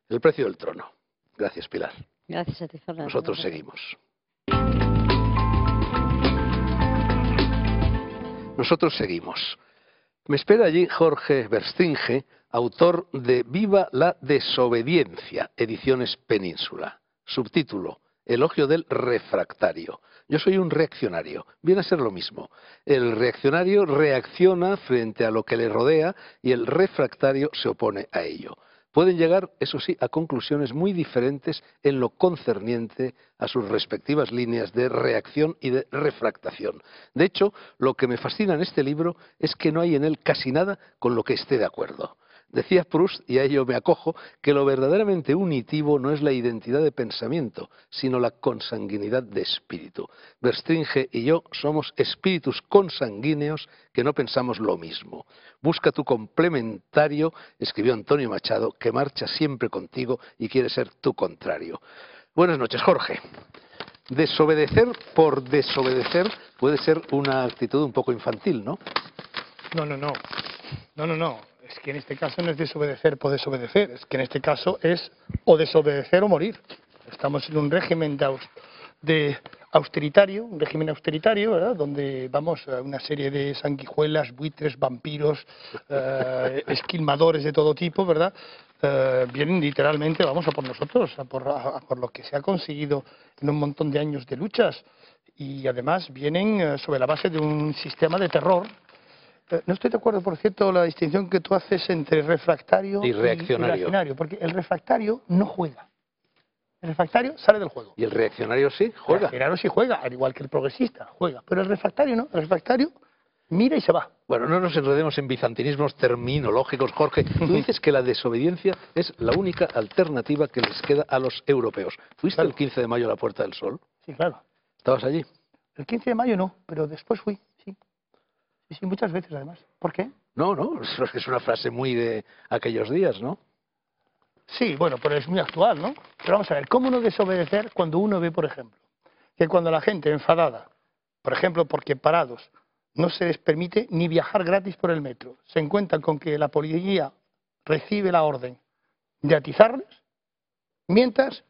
El precio del trono. Gracias, Pilar. Gracias a ti, Fernando. Nosotros Gracias. seguimos. Nosotros seguimos. Me espera allí Jorge Berstinge, autor de Viva la desobediencia, ediciones Península. Subtítulo, Elogio del refractario. Yo soy un reaccionario, viene a ser lo mismo. El reaccionario reacciona frente a lo que le rodea y el refractario se opone a ello. Pueden llegar, eso sí, a conclusiones muy diferentes en lo concerniente a sus respectivas líneas de reacción y de refractación. De hecho, lo que me fascina en este libro es que no hay en él casi nada con lo que esté de acuerdo. Decía Proust, y a ello me acojo, que lo verdaderamente unitivo no es la identidad de pensamiento, sino la consanguinidad de espíritu. Berstringe y yo somos espíritus consanguíneos que no pensamos lo mismo. Busca tu complementario, escribió Antonio Machado, que marcha siempre contigo y quiere ser tu contrario. Buenas noches, Jorge. Desobedecer por desobedecer puede ser una actitud un poco infantil, ¿no? No, no, no. No, no, no es que en este caso no es desobedecer por desobedecer, es que en este caso es o desobedecer o morir. Estamos en un régimen de, austeritario, un régimen austeritario, ¿verdad? donde vamos a una serie de sanguijuelas, buitres, vampiros, eh, esquilmadores de todo tipo, ¿verdad? Eh, vienen literalmente, vamos a por nosotros, a por, a por, lo que se ha conseguido en un montón de años de luchas y además vienen eh, sobre la base de un sistema de terror no estoy de acuerdo, por cierto, la distinción que tú haces entre refractario y reaccionario. porque el refractario no juega. El refractario sale del juego. ¿Y el reaccionario sí juega? El reaccionario sí juega, al igual que el progresista juega. Pero el refractario no. El refractario mira y se va. Bueno, no nos enredemos en bizantinismos terminológicos, Jorge. Tú dices que la desobediencia es la única alternativa que les queda a los europeos. ¿Fuiste el 15 de mayo a la Puerta del Sol? Sí, claro. ¿Estabas allí? El 15 de mayo no, pero después fui. Sí, muchas veces además. ¿Por qué? No, no, es una frase muy de aquellos días, ¿no? Sí, bueno, pero es muy actual, ¿no? Pero vamos a ver, ¿cómo no desobedecer cuando uno ve, por ejemplo, que cuando la gente enfadada, por ejemplo, porque parados no se les permite ni viajar gratis por el metro, se encuentran con que la policía recibe la orden de atizarles, mientras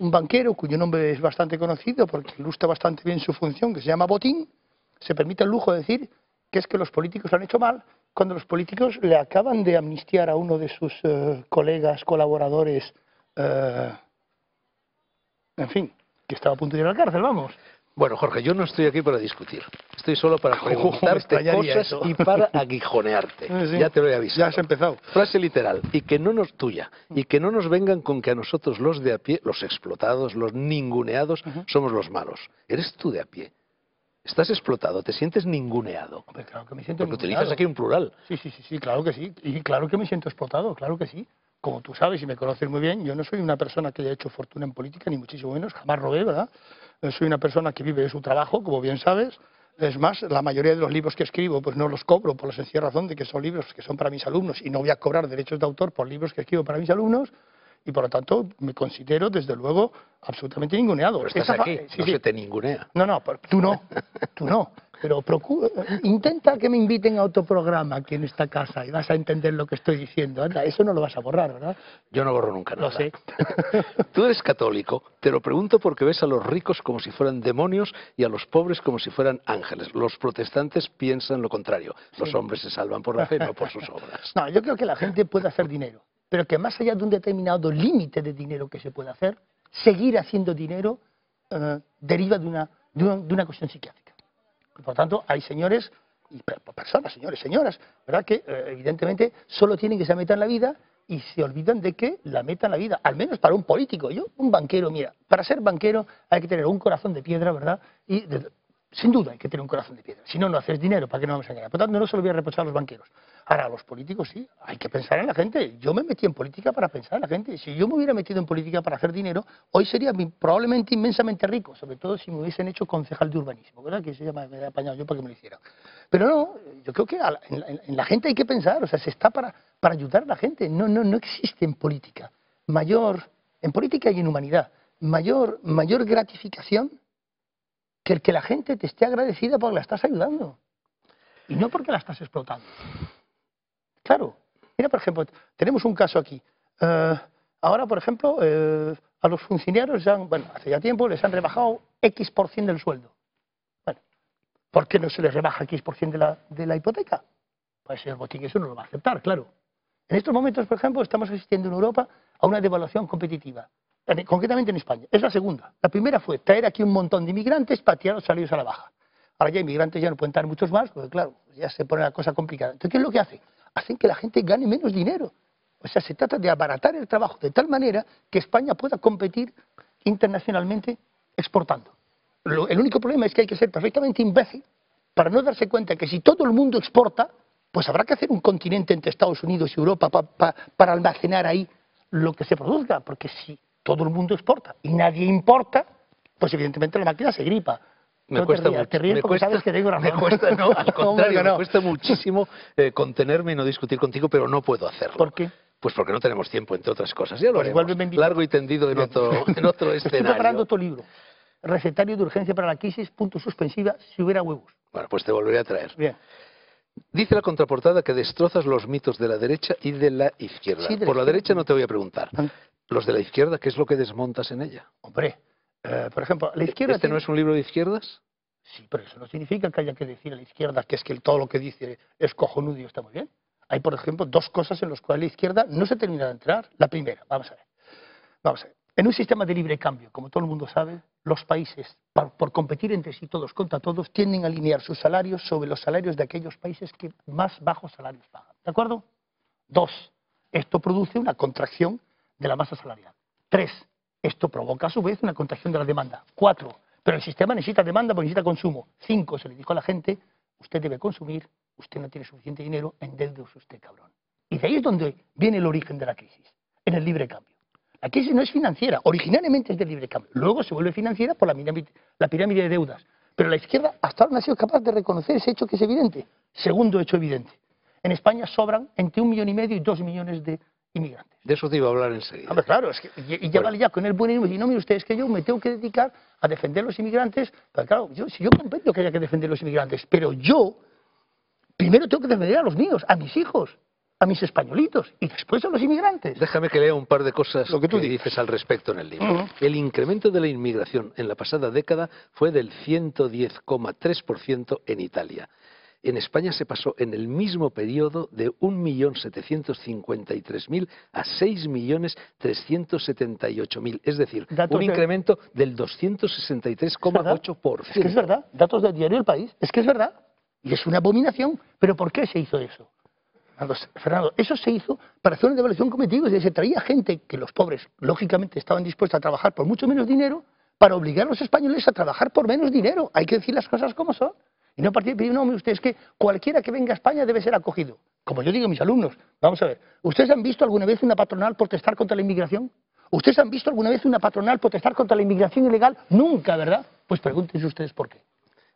un banquero, cuyo nombre es bastante conocido porque ilustra bastante bien su función, que se llama Botín, se permite el lujo de decir que es que los políticos han hecho mal cuando los políticos le acaban de amnistiar a uno de sus eh, colegas, colaboradores, eh, en fin, que estaba a punto de ir a la cárcel, vamos. Bueno, Jorge, yo no estoy aquí para discutir. Estoy solo para preguntarte cosas y para aguijonearte. Ya te lo he avisado. Ya has empezado. Frase literal. Y que no nos tuya. Y que no nos vengan con que a nosotros los de a pie, los explotados, los ninguneados, somos los malos. Eres tú de a pie. Estás explotado, te sientes ninguneado. claro que me siento Porque utilizas aquí un plural. Sí, sí, sí, sí, claro que sí. Y claro que me siento explotado, claro que sí. Como tú sabes y me conoces muy bien, yo no soy una persona que haya hecho fortuna en política, ni muchísimo menos, jamás robé, ¿verdad? Soy una persona que vive de su trabajo, como bien sabes. Es más, la mayoría de los libros que escribo, pues no los cobro por la sencilla razón de que son libros que son para mis alumnos y no voy a cobrar derechos de autor por libros que escribo para mis alumnos y por lo tanto me considero desde luego absolutamente ninguneado. Pero estás aquí, no se te ningunea. No, no, tú no, tú no. Pero procura, intenta que me inviten a otro programa aquí en esta casa y vas a entender lo que estoy diciendo. Anda, eso no lo vas a borrar, ¿verdad? Yo no borro nunca nada. Lo sé. Tú eres católico. Te lo pregunto porque ves a los ricos como si fueran demonios y a los pobres como si fueran ángeles. Los protestantes piensan lo contrario. Los hombres se salvan por la fe, no por sus obras. No, yo creo que la gente puede hacer dinero pero que más allá de un determinado límite de dinero que se puede hacer, seguir haciendo dinero eh, deriva de una, de, una, cuestión psiquiátrica. Por tanto, hay señores, y personas, señores, señoras, ¿verdad? que eh, evidentemente solo tienen que ser meta en la vida y se olvidan de que la meta en la vida, al menos para un político, yo, un banquero, mira, para ser banquero hay que tener un corazón de piedra, ¿verdad? Y sin duda hay que tener un corazón de piedra. Si no, no haces dinero, ¿para qué no vamos a engañar? Por tanto, no se lo voy a reprochar a los banqueros. Ahora, a los políticos sí, hay que pensar en la gente. Yo me metí en política para pensar en la gente. Si yo me hubiera metido en política para hacer dinero, hoy sería probablemente inmensamente rico, sobre todo si me hubiesen hecho concejal de urbanismo, ¿verdad? Que se llama, me he apañado yo para que me lo hiciera. Pero no, yo creo que en, la, gente hay que pensar, o sea, se está para, para ayudar a la gente. No, no, no existe en política mayor, en política y en humanidad, mayor, mayor gratificación que que la gente te esté agradecida porque la estás ayudando y no porque la estás explotando. Claro, mira, por ejemplo, tenemos un caso aquí. Eh, ahora, por ejemplo, eh, a los funcionarios, ya, bueno, hace ya tiempo les han rebajado X por cien del sueldo. Bueno, ¿por qué no se les rebaja X por cien de la, de la hipoteca? Pues el botín eso no lo va a aceptar, claro. En estos momentos, por ejemplo, estamos asistiendo en Europa a una devaluación competitiva concretamente en España. Es la segunda. La primera fue traer aquí un montón de inmigrantes para tirar los salarios a la baja. Ahora ya inmigrantes ya no pueden traer muchos más, porque claro, ya se pone la cosa complicada. Entonces, ¿qué es lo que hace? Hacen que la gente gane menos dinero. O sea, se trata de abaratar el trabajo de tal manera que España pueda competir internacionalmente exportando. El único problema es que hay que ser perfectamente imbécil para no darse cuenta que si todo el mundo exporta, pues habrá que hacer un continente entre Estados Unidos y Europa pa- pa- para almacenar ahí lo que se produzca, porque si todo el mundo exporta y nadie importa, pues evidentemente la máquina se gripa. Me No te cuesta rías, mucho. te ríes me porque cuesta, sabes que tengo razón. me cuesta, no, al contrario, me no. cuesta muchísimo eh, contenerme y no discutir contigo, pero no puedo hacerlo. ¿Por qué? Pues porque no tenemos tiempo, entre otras cosas. Ya lo Pues haremos, me largo y tendido en otro, en otro Estoy preparando escenario. tu libro. Recetario de urgencia para la crisis, punto suspensiva, si hubiera huevos. Bueno, pues te volveré a traer. Bien. Dice la contraportada que destrozas los mitos de la derecha y de la izquierda. Sí, de la Por la izquierda. derecha no te voy a preguntar. Ah. Los de la izquierda, ¿qué es lo que desmontas en ella? Hombre, eh, por ejemplo, la izquierda... ¿Este no es un libro de izquierdas? Sí, pero eso no significa que haya que decir a la izquierda que es que todo lo que dice es cojonudo y está muy bien. Hay, por ejemplo, dos cosas en las cuales la izquierda no se termina de entrar. La primera, vamos a ver. Vamos a ver. En un sistema de libre cambio, como todo el mundo sabe, los países, por, competir entre sí todos contra todos, tienden a alinear sus salarios sobre los salarios de aquellos países que más bajos salarios pagan. ¿De acuerdo? Dos, esto produce una contracción de la masa salarial. Tres, esto provoca a su vez una contracción de la demanda. Cuatro, pero el sistema necesita demanda porque necesita consumo. Cinco, se le dijo a la gente, usted debe consumir, usted no tiene suficiente dinero, endeudeuse usted, cabrón. Y de ahí es donde viene el origen de la crisis, en el libre cambio. La crisis no es financiera, originalmente es del libre cambio. Luego se vuelve financiera por la pirámide, la pirámide de deudas. Pero la izquierda hasta ahora no ha sido capaz de reconocer ese hecho que es evidente. Segundo hecho evidente. En España sobran entre un millón y medio y dos millones de inmigrantes. De eso te iba a hablar enseguida. Hombre, claro, es que, y, y ya Bueno. vale ya con el buenismo. Y no, mire usted, es que yo me tengo que dedicar a defender los inmigrantes. Pero claro, yo, si yo comprendo que haya que defender los inmigrantes, pero yo primero tengo que defender a los míos, a mis hijos, a mis españolitos, y después a los inmigrantes. Déjame que lea un par de cosas Lo que tú digas. dices al respecto en el libro. El incremento de la inmigración en la pasada década fue del 110,3% en Italia. En España se pasó en el mismo periodo de 1.753.000 a 6.378.000, es decir, Datos un de- incremento del Es que 263,8%. es verdad, datos del diario El País, es que es verdad. Y es una abominación. ¿Pero por qué se hizo eso? Fernando, eso se hizo para hacer una devaluación cometida. Es decir, se traía gente que los pobres, lógicamente, estaban dispuestos a trabajar por mucho menos dinero para obligar a los españoles a trabajar por menos dinero. Hay que decir las cosas como son. Y no partir de pedir, no, usted, es que cualquiera que venga a España debe ser acogido. Como yo digo a mis alumnos, vamos a ver, ¿ustedes han visto alguna vez una patronal protestar contra la inmigración? ¿Ustedes han visto alguna vez una patronal protestar contra la inmigración ilegal? Nunca, ¿verdad? Pues pregúntense ustedes por qué.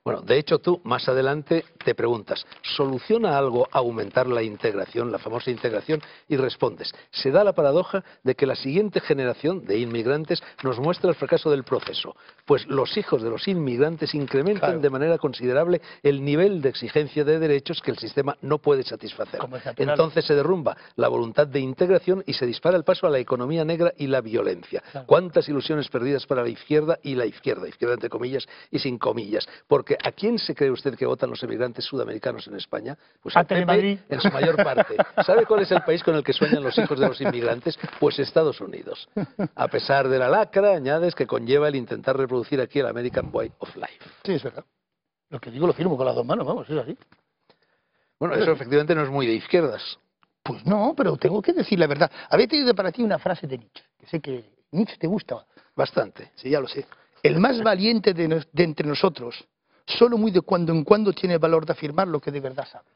Bueno, de hecho tú más adelante te preguntas, ¿soluciona algo aumentar la integración, la famosa integración? Y respondes, se da la paradoja de que la siguiente generación de inmigrantes nos muestra el fracaso del proceso, pues los hijos de los inmigrantes incrementan Claro. de manera considerable el nivel de exigencia de derechos que el sistema no puede satisfacer. Entonces se derrumba la voluntad de integración y se dispara el paso a la economía negra y la violencia. Claro. ¿Cuántas ilusiones perdidas para la izquierda y la izquierda? Izquierda entre comillas y sin comillas. Porque ¿a quién se cree usted que votan los emigrantes sudamericanos en España? Pues A en su mayor parte. ¿Sabe cuál es el país con el que sueñan los hijos de los inmigrantes? Pues Estados Unidos. A pesar de la lacra, añades que conlleva el intentar reproducir aquí el American Way of Life. Sí, es verdad. Lo que digo lo firmo con las dos manos, vamos, es así. Bueno, eso efectivamente no es muy de izquierdas. Pues no, pero tengo que decir la verdad. Había tenido para ti una frase de Nietzsche, que sé que Nietzsche te gusta. Bastante. Sí, ya lo sé. El más valiente de, nos- de entre nosotros, solo muy de cuando en cuando tiene el valor de afirmar lo que de verdad sabe.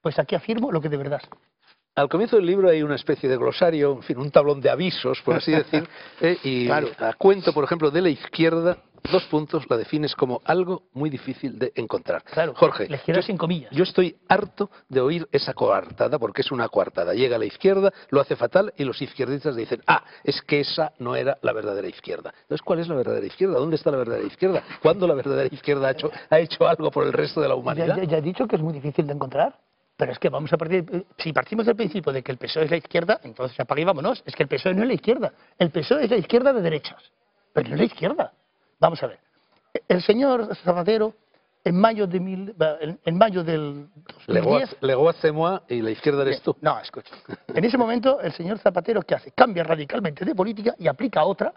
Pues aquí afirmo lo que de verdad sabe. Al comienzo del libro hay una especie de glosario, en fin, un tablón de avisos, por así decir, eh, y Claro. a cuento, por ejemplo, de la izquierda, dos puntos la defines como algo muy difícil de encontrar. Claro, Jorge, la izquierda yo- sin comillas. Yo estoy harto de oír esa coartada, porque es una coartada. Llega a la izquierda, lo hace fatal y los izquierdistas dicen, ah, es que esa no era la verdadera izquierda. Entonces, ¿cuál es la verdadera izquierda? ¿Dónde está la verdadera izquierda? ¿Cuándo la verdadera izquierda ha hecho, ha hecho algo por el resto de la humanidad? ya- ya he dicho que es muy difícil de encontrar. Pero es que vamos a partir. eh, Si partimos del principio de que el PSOE es la izquierda, entonces apague y vámonos. Es que el PSOE no es la izquierda. El PSOE es la izquierda de derechas. Pero no es la izquierda. Vamos a ver. El señor Zapatero, en mayo, de mil, en, mayo del 2010. Legoaz, Legoaz c'est moi y la izquierda eres tú. No, escucha. En ese momento, el señor Zapatero, ¿qué hace? Cambia radicalmente de política y aplica otra,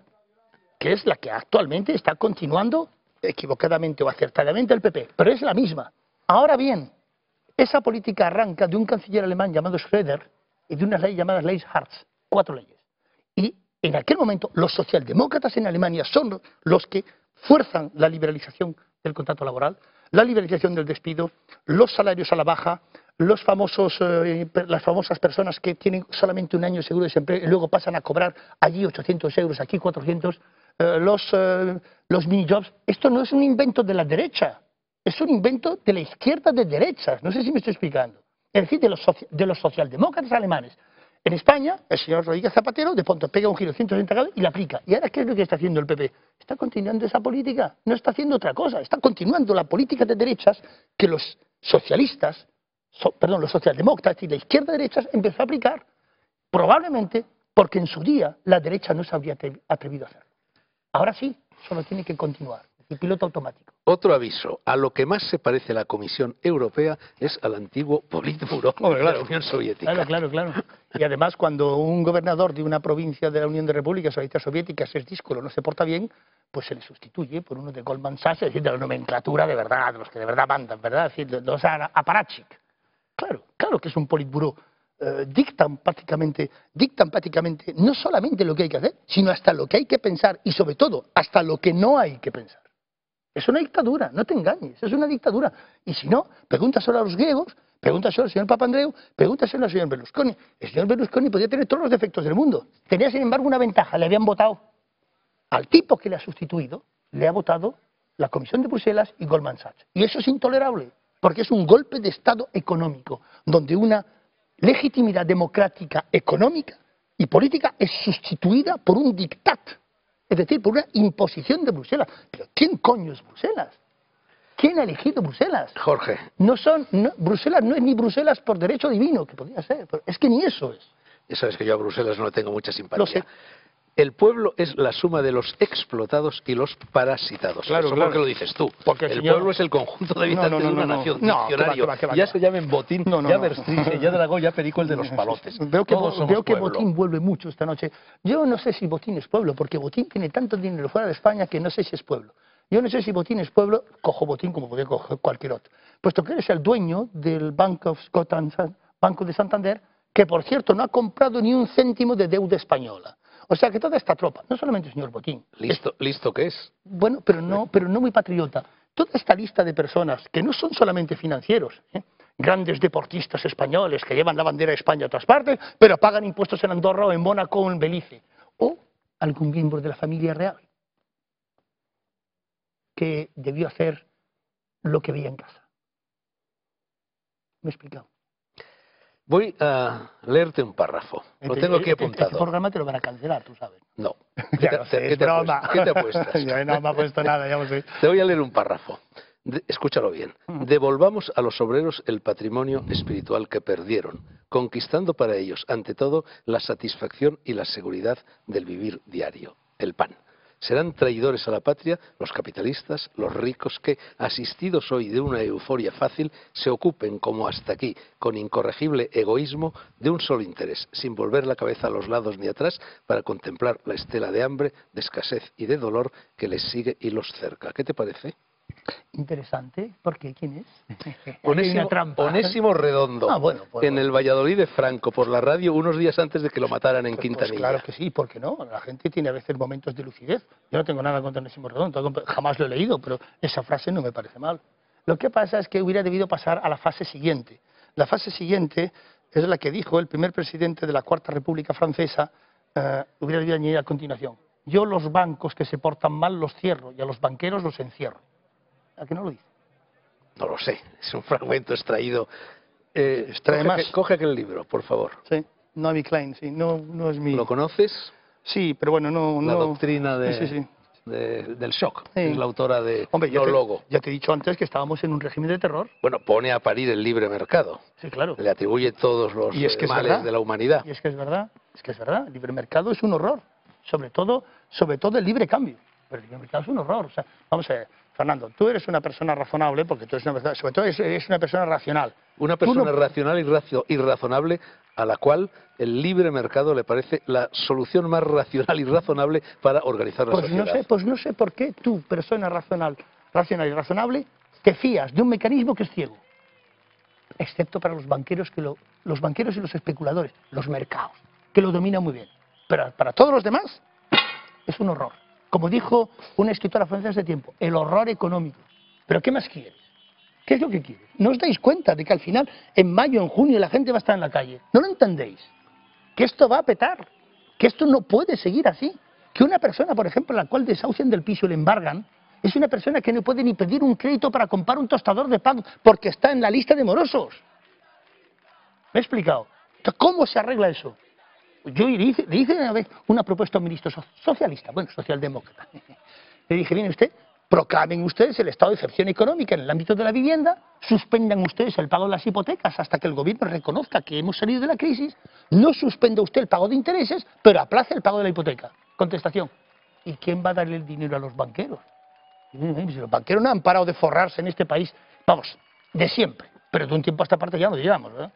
que es la que actualmente está continuando, equivocadamente o acertadamente, el PP. Pero es la misma. Ahora bien, esa política arranca de un canciller alemán llamado Schröder, y de unas leyes llamadas leyes Hartz, cuatro leyes. En aquel momento los socialdemócratas en Alemania son los que fuerzan la liberalización del contrato laboral, la liberalización del despido, los salarios a la baja, los famosos, eh, las famosas personas que tienen solamente un año de seguro de desempleo y luego pasan a cobrar allí 800 euros, aquí 400, eh, los, eh, los mini-jobs. Esto no es un invento de la derecha, es un invento de la izquierda de derechas. No sé si me estoy explicando. Es decir, de los, de los socialdemócratas alemanes. En España, el señor Rodríguez Zapatero de pronto pega un giro 180 grados y la aplica. ¿Y ahora qué es lo que está haciendo el PP? Está continuando esa política, no está haciendo otra cosa, está continuando la política de derechas que los socialistas, perdón, los socialdemócratas y la izquierda de derechas empezó a aplicar, probablemente porque en su día la derecha no se habría atrevido a hacerlo. Ahora sí, solo tiene que continuar y piloto automático. Otro aviso, a lo que más se parece la Comisión Europea es al antiguo Politburo de la Unión Soviética. Claro, claro, claro. Y además cuando un gobernador de una provincia de la Unión de Repúblicas Socialistas Soviéticas es díscolo, no se porta bien, pues se le sustituye por uno de Goldman Sachs, es decir, de la nomenclatura de verdad, de los que de verdad mandan, ¿verdad? Es decir, de los aparatchik. Claro, claro que es un Politburo. Eh, dictan prácticamente, dictan prácticamente no solamente lo que hay que hacer, sino hasta lo que hay que pensar y sobre todo hasta lo que no hay que pensar. Es una dictadura, no te engañes, es una dictadura. Y si no, pregúntaselo a los griegos, pregúntaselo al señor Papandreou, pregúntaselo al señor Berlusconi. El señor Berlusconi podía tener todos los defectos del mundo. Tenía, sin embargo, una ventaja, le habían votado al tipo que le ha sustituido, le ha votado la Comisión de Bruselas y Goldman Sachs. Y eso es intolerable, porque es un golpe de Estado económico, donde una legitimidad democrática económica y política es sustituida por un dictat es decir, por una imposición de Bruselas. Pero ¿quién coño es Bruselas? ¿Quién ha elegido Bruselas? Jorge. No son, Bruselas no es ni Bruselas por derecho divino, que podría ser. Es que ni eso es. Ya sabes que yo a Bruselas no le tengo mucha simpatía. Lo sé. El pueblo es la suma de los explotados y los parasitados. Claro, Eso claro. lo dices tú. Porque el pueblo es el conjunto de habitantes de una nación. Diccionario. ya se llamen Botín, ya Verstrice, ya Dragó, ya Perico el de los palotes. Veo que, veo que Botín vuelve mucho esta noche. Yo no sé si Botín es pueblo, porque Botín tiene tanto dinero fuera de España que no sé si es pueblo. Yo no sé si Botín es pueblo, cojo Botín como podría coger cualquier otro. Puesto que eres el dueño del Bank of Scotland, Banco de Santander, que por cierto no ha comprado ni un céntimo de deuda española. O sea que toda esta tropa, no solamente el señor Botín. ¿Listo, listo que es? Bueno, pero no, pero no muy patriota. Toda esta lista de personas que no son solamente financieros, ¿eh? grandes deportistas españoles que llevan la bandera de España a otras partes, pero pagan impuestos en Andorra o en Mónaco o en Belice. O algún miembro de la familia real que debió hacer lo que veía en casa. ¿Me he explicado? Voy a leerte un párrafo. Lo tengo aquí este, este apuntado. Este programa te lo van a cancelar, tú sabes. No. ¿Qué, te, ¿qué apuestas? no me ha puesto nada, ya lo sé. Te voy a leer un párrafo. escúchalo bien. Devolvamos a los obreros el patrimonio espiritual que perdieron, conquistando para ellos, ante todo, la satisfacción y la seguridad del vivir diario, el pan. Serán traidores a la patria los capitalistas, los ricos que, asistidos hoy de una euforia fácil, se ocupen, como hasta aquí, con incorregible egoísmo, de un solo interés, sin volver la cabeza a los lados ni atrás para contemplar la estela de hambre, de escasez y de dolor que les sigue y los cerca. ¿Qué te parece? Interesante, porque ¿quién es? Onésimo, Redondo, ah, pues en el Valladolid de Franco, por la radio, unos días antes de que lo mataran en pues, pues Quintanilla. claro que sí, porque no? La gente tiene a veces momentos de lucidez. Yo no tengo nada contra Onésimo Redondo, jamás lo he leído, pero esa frase no me parece mal. Lo que pasa es que hubiera debido pasar a la fase siguiente. La fase siguiente es la que dijo el primer presidente de la Cuarta República Francesa, eh, hubiera debido añadir a continuación. Yo los bancos que se portan mal los cierro y a los banqueros los encierro. ¿A qué no lo dice? No lo sé, es un fragmento extraído. Eh, coge, aquel libro, por favor. Sí, Naomi Klein, sí, no, no es mi... ¿Lo conoces? Sí, pero bueno, no... La doctrina de... del shock, es la autora de Hombre, ya Logo. Ya te he dicho antes que estábamos en un régimen de terror. Bueno, pone a parir el libre mercado. Sí, claro. Le atribuye todos los y es que males de la humanidad. Y es que es verdad, es que es verdad. El libre mercado es un horror, sobre todo, sobre todo el libre cambio. Pero el libre mercado es un horror. O sea, vamos a ver, Fernando, tú eres una persona razonable, porque tú eres una persona, sobre todo eres una persona racional. Una persona racional y, razonable a la cual el libre mercado le parece la solución más racional y razonable para organizar la pues sociedad. No sé, pues no sé por qué tú, persona racional, racional y razonable, te fías de un mecanismo que es ciego. excepto para los banqueros, que lo- los banqueros y los especuladores, los mercados, que lo dominan muy bien. Pero para todos los demás es un horror. Como dijo una escritora francesa hace tiempo, el horror económico. ¿Pero qué más quieres? ¿Qué es lo que quieres? ¿No os dais cuenta de que al final, en mayo, en junio, la gente va a estar en la calle? ¿No lo entendéis? Que esto va a petar, que esto no puede seguir así. Que una persona, por ejemplo, la cual desahucian del piso y le embargan, es una persona que no puede ni pedir un crédito para comprar un tostador de pan porque está en la lista de morosos. ¿Me he explicado? ¿Cómo se arregla eso? Yo le hice, una vez una propuesta a un ministro so- socialista, bueno, socialdemócrata. Le dije, viene usted, proclamen ustedes el estado de excepción económica en el ámbito de la vivienda, suspendan ustedes el pago de las hipotecas hasta que el gobierno reconozca que hemos salido de la crisis, no suspenda usted el pago de intereses, pero aplace el pago de la hipoteca. Contestación. ¿Y quién va a darle el dinero a los banqueros? Los banqueros no han parado de forrarse en este país, vamos, de siempre. Pero de un tiempo a esta parte ya lo llevamos, ¿verdad?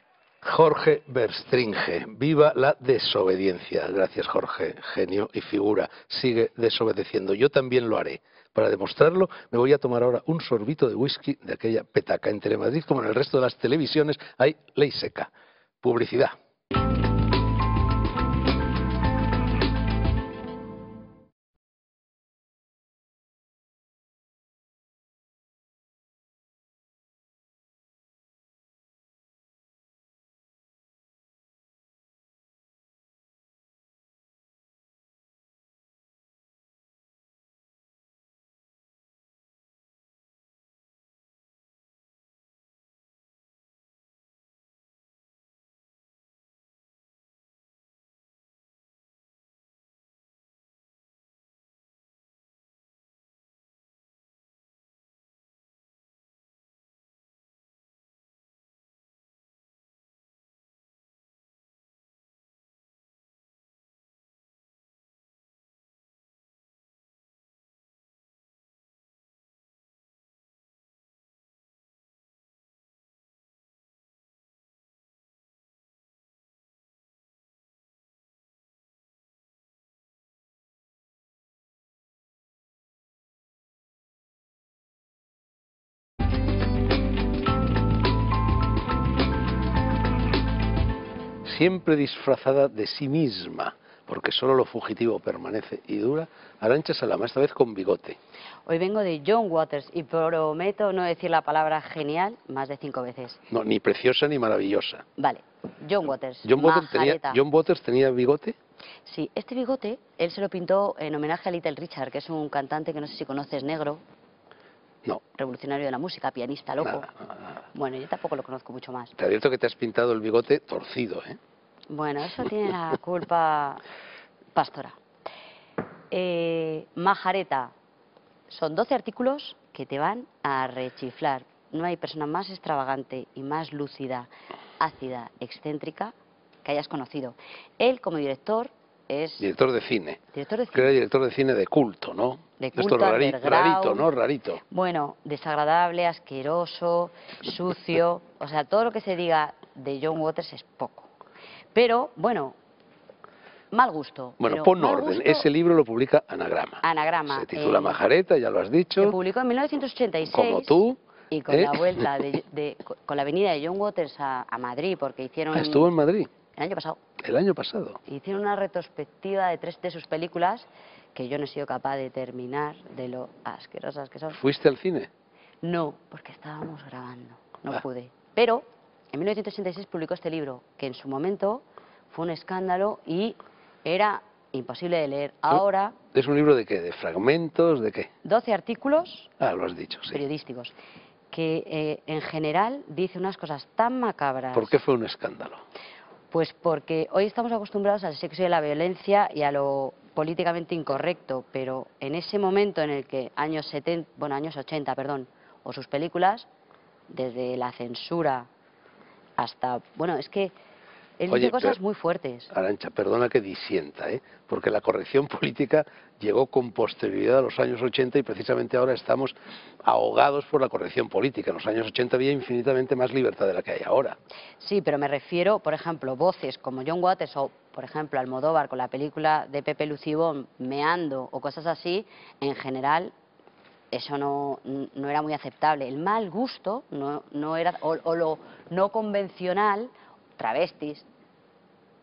Jorge Berstringe, viva la desobediencia. Gracias Jorge, genio y figura. Sigue desobedeciendo. Yo también lo haré. Para demostrarlo, me voy a tomar ahora un sorbito de whisky de aquella petaca. En Telemadrid, como en el resto de las televisiones, hay ley seca. Publicidad. Siempre disfrazada de sí misma, porque solo lo fugitivo permanece y dura, Arancha Salama, esta vez con bigote. Hoy vengo de John Waters y prometo no decir la palabra genial más de cinco veces. No, ni preciosa ni maravillosa. Vale, John Waters. John Waters, tenía. John Waters tenía bigote. Sí, este bigote él se lo pintó en homenaje a Little Richard, que es un cantante que no sé si conoces, negro, No, revolucionario de la música, pianista loco. nada, nada, nada. Bueno, yo tampoco lo conozco mucho más. Te advierto que te has pintado el bigote torcido, ¿eh? Bueno, eso tiene la culpa Pastora. Eh, Majareta. Son 12 artículos que te van a rechiflar. No hay persona más extravagante y más lúcida, ácida, excéntrica que hayas conocido. Él, como director, es Director de cine. director de Que era cine. director de cine de culto, ¿no? De Esto culto, rari- underground. rarito, ¿no? Rarito. Bueno, desagradable, asqueroso, sucio. O sea, todo lo que se diga de John Waters es poco. Pero, bueno, mal gusto. Bueno, pon orden. gusto, Ese libro lo publica Anagrama. Anagrama. Se titula eh, Majareta, ya lo has Se dicho. publicó en 1986. Como tú. Y con ¿eh? la vuelta, de, de- con la venida de John Waters a, a Madrid, porque hicieron Ah, Estuvo en Madrid el año pasado, el año pasado. hicieron una retrospectiva de tres de sus películas que yo no he sido capaz de terminar de lo asquerosas que son. ¿Fuiste al cine? No, porque estábamos grabando, no Ah. pude. Pero en 1986 publicó este libro, que en su momento fue un escándalo y era imposible de leer. Ahora, ¿Es un libro de qué? ¿De fragmentos? ¿De qué? 12 artículos Ah, lo has dicho, sí. periodísticos, que eh, en general dice unas cosas tan macabras. ¿Por qué fue un escándalo? Pues porque hoy estamos acostumbrados al sexo y a la violencia y a lo políticamente incorrecto, pero en ese momento en el que años 70, bueno, años 80, perdón, o sus películas, desde la censura hasta, bueno, es que él Oye, dice cosas muy fuertes. Arancha, perdona que disienta, ¿eh? porque la corrección política llegó con posterioridad a los años 80 y precisamente ahora estamos ahogados por la corrección política. En los años 80 había infinitamente más libertad de la que hay ahora. Sí, pero me refiero, por ejemplo, voces como John Waters o, por ejemplo, Almodóvar con la película de Pepe Lucibón, Meando o cosas así, en general eso no, no era muy aceptable. El mal gusto no, no era, o, o lo no convencional, travestis,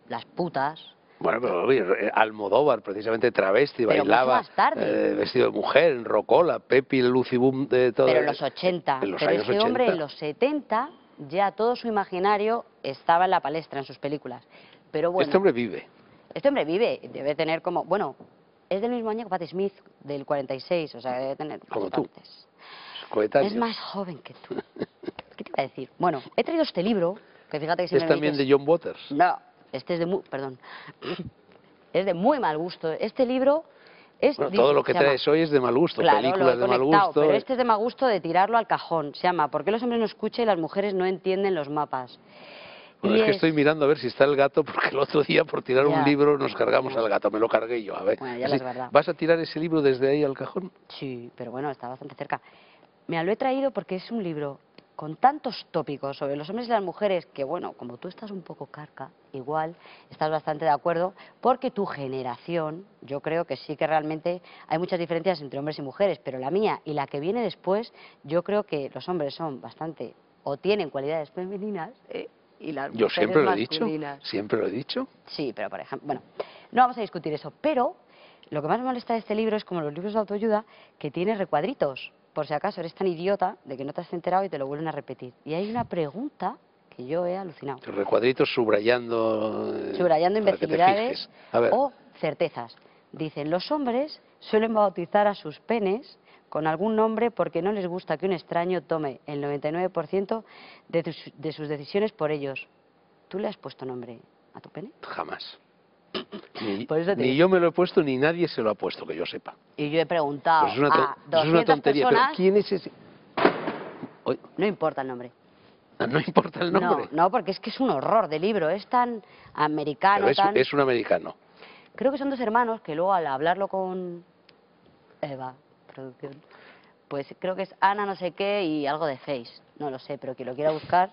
las putas, Bueno, pero oye, eh, Almodóvar, precisamente travesti, Pero mucho bailaba más tarde. eh, vestido de mujer, en Rocola, Pepi, el Lucibum de todo. pero en los 80. En los pero años este hombre 80. en los 70 ya todo su imaginario estaba en la palestra, en sus películas. Pero bueno, Este hombre vive. este hombre vive, debe tener como, bueno, es del mismo año que Patti Smith, del 46, o sea, debe tener Como tú. Es más joven que tú. ¿Qué te iba a decir? Bueno, he traído este libro, que fíjate que Es me también dices- de John Waters. No, este es de muy, perdón, es de muy mal gusto. Este libro es... Bueno, todo lo que llama- traes hoy es de mal gusto. Claro, películas de mal gusto. pero este es de mal gusto de tirarlo al cajón. Se llama ¿Por qué los hombres no escuchan y las mujeres no entienden los mapas? Bueno, es que estoy mirando a ver si está el gato, porque el otro día por tirar Ya. un libro nos cargamos al gato. Me lo cargué yo, a ver. Bueno, ya Así. ¿Vas a tirar ese libro desde ahí al cajón? Sí, pero bueno, está bastante cerca. Me lo he traído porque es un libro con tantos tópicos sobre los hombres y las mujeres que, bueno, como tú estás un poco carca, igual estás bastante de acuerdo, porque tu generación, yo creo que sí que realmente hay muchas diferencias entre hombres y mujeres, pero la mía y la que viene después, yo creo que los hombres son bastante, o tienen cualidades femeninas, ¿eh? y las Yo siempre lo he dicho. Siempre lo he dicho. Sí, pero por ejemplo, bueno, no vamos a discutir eso, pero lo que más me molesta de este libro es como los libros de autoayuda que tiene recuadritos, por si acaso eres tan idiota de que no te has enterado y te lo vuelven a repetir. Y hay una pregunta que yo he alucinado. Recuadritos subrayando. eh, Subrayando imbecilidades o certezas. Dicen, los hombres suelen bautizar a sus penes con algún nombre porque no les gusta que un extraño tome el 99% de, de sus decisiones por ellos. ¿Tú le has puesto nombre a tu pene? jamás. Ni, Por eso te ni digo. yo me lo he puesto ni nadie se lo ha puesto, que yo sepa. Y yo he preguntado Pues es, una, to- a eso es una 200 tontería. personas, Pero ¿quién es ese? No importa el nombre. no importa el nombre. No, no, porque es que es un horror de libro, es tan americano, es, tan... es un americano. Creo que son dos hermanos que luego al hablarlo con Eva, producción, pues creo que es Ana no sé qué y algo de Face, no lo sé, pero quien lo quiera buscar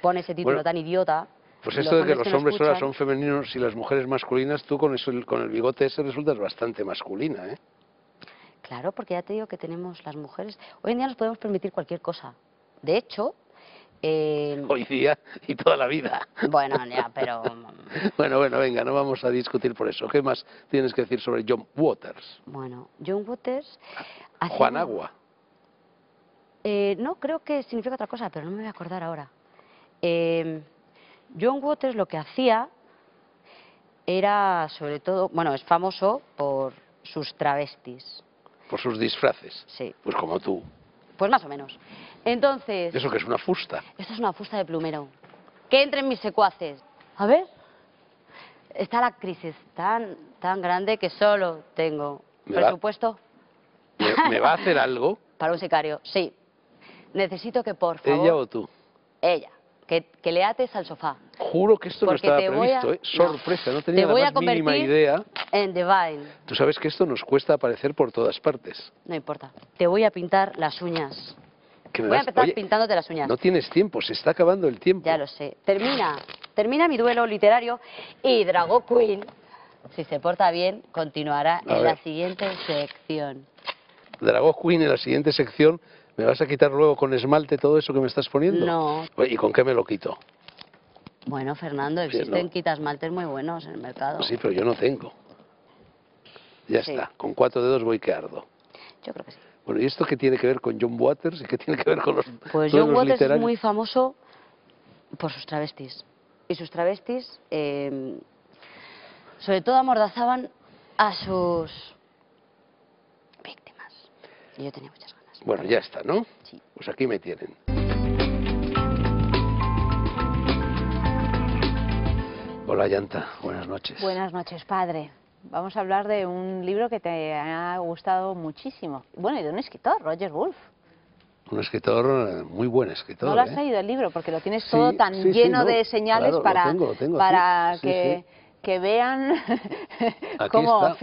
pone ese título Bueno, tan idiota. Pues esto de que los hombres ahora son femeninos y las mujeres masculinas, tú con, eso, con el bigote ese resultas bastante masculina, ¿eh? Claro, porque ya te digo que tenemos las mujeres, hoy en día nos podemos permitir cualquier cosa. De hecho, eh, Hoy día y toda la vida. bueno, ya, pero Bueno, bueno, venga, no vamos a discutir por eso. ¿Qué más tienes que decir sobre John Waters? bueno, John Waters... hacía Juan una- Agua. Eh, no, creo que significa otra cosa, pero no me voy a acordar ahora. Eh, John Waters lo que hacía era, sobre todo, bueno, es famoso por sus travestis, Por sus disfraces. sí, Pues como tú. pues más o menos. Entonces, Eso que es una fusta. esta es una fusta de plumero. Que entren mis secuaces. A ver, está la crisis tan, tan grande que solo tengo va- presupuesto ¿Me, me va a hacer algo? para un sicario. Sí, necesito que por favor... ¿Ella o tú? Ella, que, que le ates al sofá. Juro que esto no Porque estaba te voy a- previsto, ¿eh? no. Sorpresa, no Te tenía voy la a más mínima convertir- idea. En Divine. Tú sabes que esto nos cuesta aparecer por todas partes. No importa. Te voy a pintar las uñas. Voy a das- empezar Oye, pintándote las uñas. No tienes tiempo, se está acabando el tiempo. Ya lo sé. Termina. Termina mi duelo literario y Drago Queen, si se porta bien, continuará A en la ver. siguiente sección. Dragó Queen en la siguiente sección. ¿Me vas a quitar luego con esmalte todo eso que me estás poniendo? No. ¿Y con qué me lo quito? Bueno, Fernando, Sí, existen ¿no? quitas maltes muy buenos en el mercado. Sí, pero yo no tengo. Ya Sí. está, con cuatro dedos voy que ardo. Yo creo que sí. Bueno, ¿y esto qué tiene que ver con John Waters y qué tiene que ver con los, Pues John los Waters es muy famoso por sus travestis. Y sus travestis, eh, sobre todo, amordazaban a sus víctimas. Y yo tenía muchas. Bueno, ya está, ¿no? Sí. Pues aquí me tienen. Hola, Yanta. Buenas noches. Buenas noches, padre. Vamos a hablar de un libro que te ha gustado muchísimo. Bueno, y de un escritor, Roger Wolf. Un escritor, eh, muy buen escritor. ¿No lo has ¿eh? traído el libro? Porque lo tienes Sí, todo tan sí, sí, lleno no, de señales claro, lo para, tengo, lo tengo para. Sí, que, que vean cómo...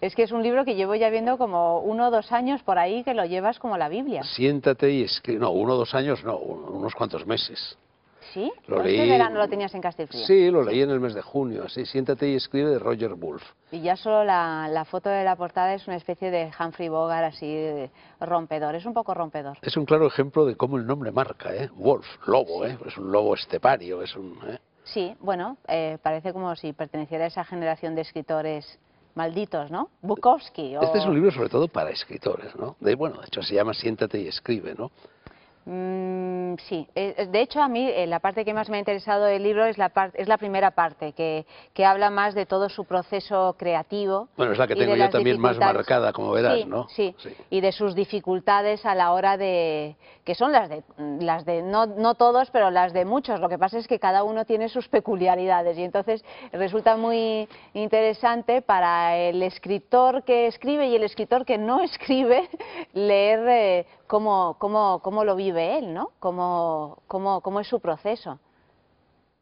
Es que es un libro que llevo ya viendo como uno o dos años por ahí que lo llevas como la Biblia. Siéntate y escribe. No, uno o dos años, no, un- unos cuantos meses. ¿Sí? Lo Este leí- verano lo tenías en Castelfrío. Sí, lo leí en el mes de junio, así, Siéntate y escribe de Roger Wolf. Y ya solo la, la foto de la portada es una especie de Humphrey Bogart así rompedor. Es un poco rompedor. Es un claro ejemplo de cómo el nombre marca, ¿eh? Wolf, lobo, ¿eh? Es un lobo estepario, es un... ¿eh? Sí, bueno, eh, parece como si perteneciera a esa generación de escritores malditos, ¿no? Bukowski. O... Este es un libro sobre todo para escritores, ¿no? De, bueno, de hecho se llama Siéntate y escribe, ¿no? Mm, sí, Eh, de hecho a mí eh, la parte que más me ha interesado del libro es la, par- es la primera parte, que, que habla más de todo su proceso creativo. Bueno, es la que tengo yo también más marcada, como verás, Sí, ¿no? Sí, Sí. y de sus dificultades a la hora de, que son las de, las de no, no todos, pero las de muchos. Lo que pasa es que cada uno tiene sus peculiaridades y entonces resulta muy interesante para el escritor que escribe y el escritor que no escribe leer eh, cómo, cómo, cómo lo vive él, ¿no? Cómo, cómo, cómo es su proceso.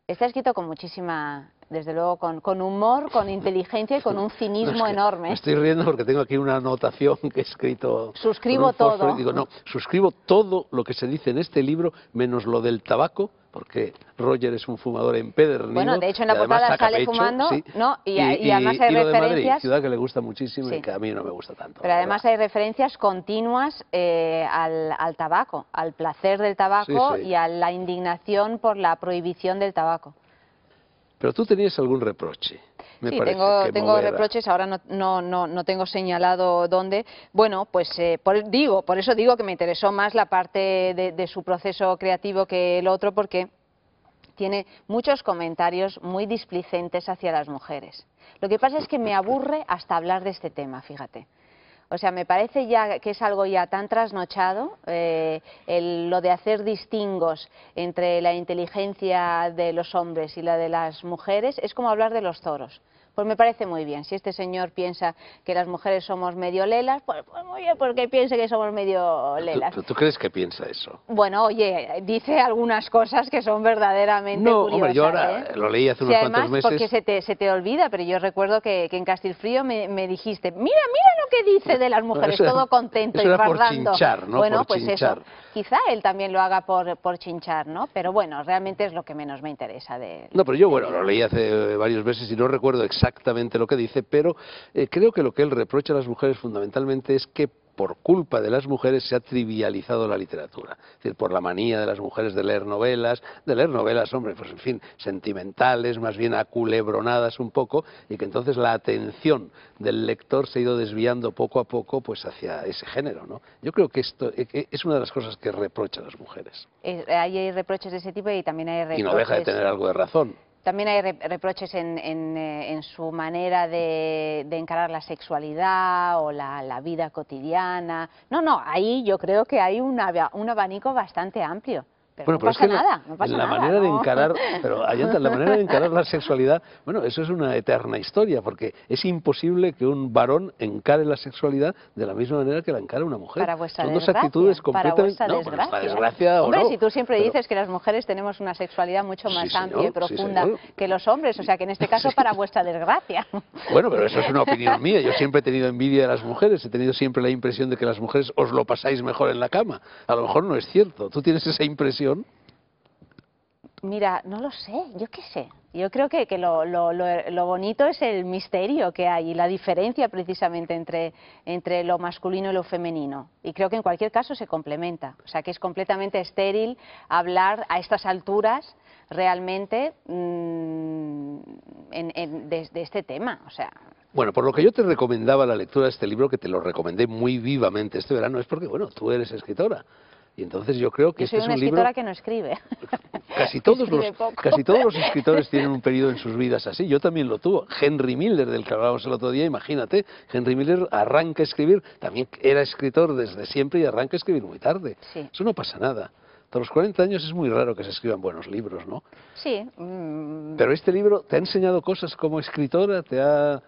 Está escrito con muchísima, desde luego, con, con humor, con inteligencia y con un No, cinismo es que enorme. Me estoy riendo porque tengo aquí una anotación que he escrito. Suscribo todo. digo, no, suscribo todo lo que se dice en este libro, menos lo del tabaco, porque Roger es un fumador empedernido. Bueno, de hecho, en la además portada sale pecho, fumando, sí. ¿no? Y- y además hay y de Madrid, referencias- ciudad que le gusta muchísimo Sí. y que a mí no me gusta tanto. Pero además hay referencias continuas eh, al, al tabaco, al placer del tabaco sí. y a la indignación por la prohibición del tabaco. Pero tú tenías algún reproche, me sí, tengo, que tengo reproches, ahora no, no, no, no tengo señalado dónde. Bueno, pues eh, por, digo, por eso digo que me interesó más la parte de, de su proceso creativo que el otro, porque tiene muchos comentarios muy displicentes hacia las mujeres. Lo que pasa es que me aburre hasta hablar de este tema, fíjate. O sea, me parece ya que es algo ya tan trasnochado, eh, el- lo de hacer distingos entre la inteligencia de los hombres y la de las mujeres, es como hablar de los toros. Pues me parece muy bien. Si este señor piensa que las mujeres somos medio lelas, pues, pues muy bien, porque piense que somos medio ¿Tú, lelas. tú- tú crees que piensa eso? Bueno, oye, dice algunas cosas que son verdaderamente No, curiosas. hombre, yo ahora ¿eh? lo leí hace Sí, unos además, cuantos meses. porque se te, se te olvida, pero yo recuerdo que, que en Castilfrío me, me dijiste, mira, mira lo que dice de las mujeres, eso todo contento eso y chinchar, ¿no? Bueno, Por pues chinchar. eso, quizá él también lo haga por, por chinchar, ¿no? Pero bueno, realmente es lo que menos me interesa de... No, pero yo, bueno, lo leí hace varios meses y no recuerdo exactamente lo que dice, pero eh, creo que lo que él reprocha a las mujeres fundamentalmente es que por culpa de las mujeres se ha trivializado la literatura. Es decir, por la manía de las mujeres de leer novelas, de leer novelas, hombre, pues en fin, sentimentales, más bien aculebronadas un poco, y que entonces la atención del lector se ha ido desviando poco a poco pues hacia ese género, ¿no? Yo creo que esto eh, es una de las cosas que reprocha a las mujeres. Hay reproches de ese tipo y también hay reproches... Y no deja de tener algo de razón. También hay re- reproches en, en, eh, su manera de, encarar la sexualidad o la, vida cotidiana. No, no, ahí yo creo que hay un, un abanico bastante amplio. Pero no pero pasa es que la- nada, no pasa la nada. manera de encarar, pero Ayanta, la manera de encarar la sexualidad, bueno, eso es una eterna historia, porque es imposible que un varón encare la sexualidad de la misma manera que la encara una mujer. Para vuestra Son dos actitudes para completamente vuestra no, por nuestra desgracia. o Hombre, si tú siempre pero- dices que las mujeres tenemos una sexualidad mucho Sí, más señor, amplia y profunda que los hombres, o sea que en este caso Sí. para vuestra desgracia. Bueno, pero eso es una opinión mía. Yo siempre he tenido envidia de las mujeres, he tenido siempre la impresión de que las mujeres os lo pasáis mejor en la cama. A lo mejor no es cierto. ¿Tú tienes esa impresión? Mira, no lo sé, yo qué sé. Yo creo que, que lo, lo- lo- lo bonito es el misterio que hay y la diferencia precisamente entre, entre lo masculino y lo femenino. Y creo que en cualquier caso se complementa. O sea, que es completamente estéril hablar a estas alturas realmente mm, en- en- de, de este tema. O sea, Bueno, por lo que yo te recomendaba la lectura de este libro, que te lo recomendé muy vivamente este verano, es porque, bueno, tú eres escritora. Y entonces yo creo que yo este soy es una un libro... escritora que no escribe. Casi todos, los, poco. casi todos los escritores tienen un periodo en sus vidas así. Yo también lo tuve. Henry Miller, del que hablábamos el otro día, imagínate. Henry Miller arranca a escribir, también era escritor desde siempre y arranca a escribir muy tarde. Sí. Eso no pasa nada. A los 40 años es muy raro que se escriban buenos libros, ¿no? Sí. mm, Pero este libro te ha enseñado cosas como escritora, te ha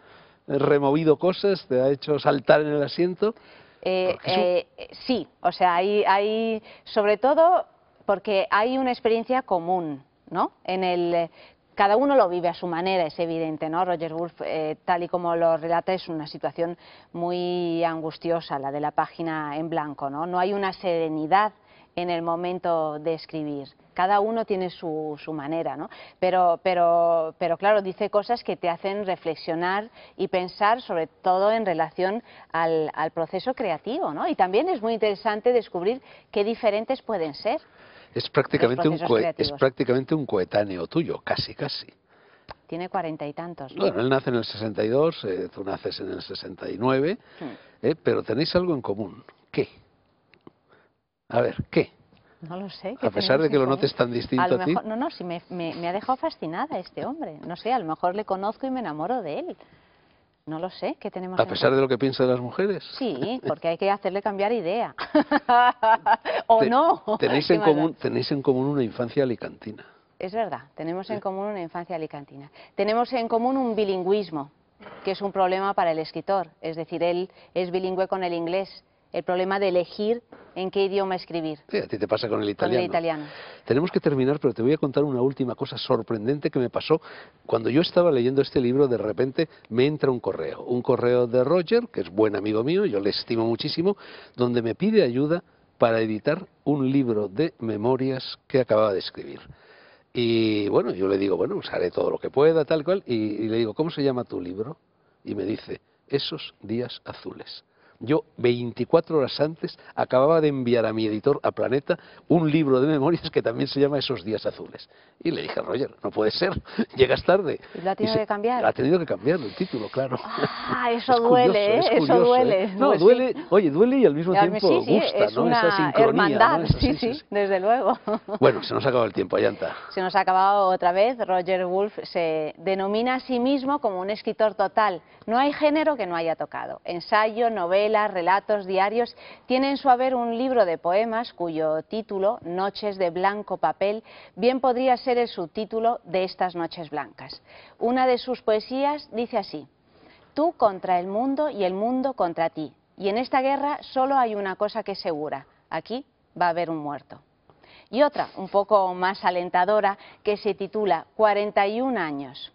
removido cosas, te ha hecho saltar en el asiento. Eh, eh, sí, o sea, hay, hay, sobre todo porque hay una experiencia común, ¿no? En el, cada uno lo vive a su manera, es evidente, ¿no? Roger Wolf, eh, tal y como lo relata, es una situación muy angustiosa, la de la página en blanco, ¿no? No hay una serenidad en el momento de escribir. Cada uno tiene su, su manera, ¿no? Pero, pero, pero claro, dice cosas que te hacen reflexionar y pensar, sobre todo en relación al, al proceso creativo, ¿no? Y también es muy interesante descubrir qué diferentes pueden ser. Es prácticamente, un, es prácticamente un coetáneo tuyo, casi, casi. Tiene cuarenta y tantos. ¿no? Bueno, él nace en el 62, eh, tú naces en el 69, Hmm. eh, pero tenéis algo en común. ¿Qué? A ver, ¿qué? No lo sé. A pesar de que lo notes tan distinto a lo a ti. no, no, sí me, me- me ha dejado fascinada este hombre. No sé, a lo mejor le conozco y me enamoro de él. No lo sé, ¿qué tenemos A en pesar de lo que piensan las mujeres. Sí, porque hay que hacerle cambiar idea. o Te- no. Tenéis ¿Qué en, da? común, tenéis en común una infancia alicantina. Es verdad, tenemos en común una infancia alicantina. Tenemos en común un bilingüismo, que es un problema para el escritor. Es decir, él es bilingüe con el inglés. El problema de elegir en qué idioma escribir. Sí, a ti te pasa con el Con italiano. el italiano. Tenemos que terminar, pero te voy a contar una última cosa sorprendente que me pasó. Cuando yo estaba leyendo este libro, de repente me entra un correo. Un correo de Roger, que es buen amigo mío, yo le estimo muchísimo, donde me pide ayuda para editar un libro de memorias que acababa de escribir. Y bueno, yo le digo, bueno, pues haré todo lo que pueda, tal cual. Y, y le digo, ¿cómo se llama tu libro? Y me dice, Esos días azules. Yo, 24 horas antes, acababa de enviar a mi editor, a Planeta, un libro de memorias que también se llama Esos días azules. Y le dije, Roger, no puede ser, llegas tarde. ¿Y lo ha tenido se- que cambiar? Ha tenido que cambiar el título, claro. Ah, eso Es duele, curioso, ¿eh? es Eso curioso, duele. ¿eh? No, Pues sí. duele, oye, duele y al mismo tiempo sí, sí, gusta, es ¿no? una Esa sincronía, hermandad, ¿no? Eso, sí, sí, sí. desde luego. Bueno, se nos ha acabado el tiempo, Ayanta. Se nos ha acabado otra vez. Roger Wolf se denomina a sí mismo como un escritor total. No hay género que no haya tocado. Ensayo, relatos, diarios. Tiene en su haber un libro de poemas cuyo título, Noches de blanco papel, bien podría ser el subtítulo de estas noches blancas. Una de sus poesías dice así. Tú contra el mundo y el mundo contra ti. Y en esta guerra solo hay una cosa que es segura. Aquí va a haber un muerto. Y otra, un poco más alentadora, que se titula 41 años.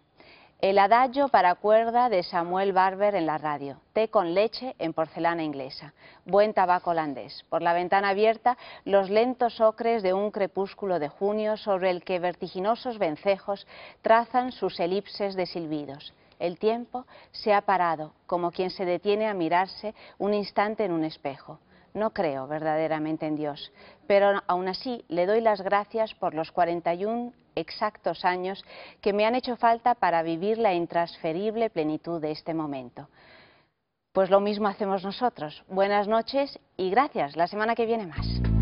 El adagio para cuerda de Samuel Barber en la radio. Té con leche en porcelana inglesa. Buen tabaco holandés. Por la ventana abierta, los lentos ocres de un crepúsculo de junio sobre el que vertiginosos vencejos trazan sus elipses de silbidos. El tiempo se ha parado, como quien se detiene a mirarse un instante en un espejo. No creo verdaderamente en Dios, pero aún así le doy las gracias por los 41 exactos años que me han hecho falta para vivir la intransferible plenitud de este momento. Pues lo mismo hacemos nosotros. Buenas noches y gracias. La semana que viene más.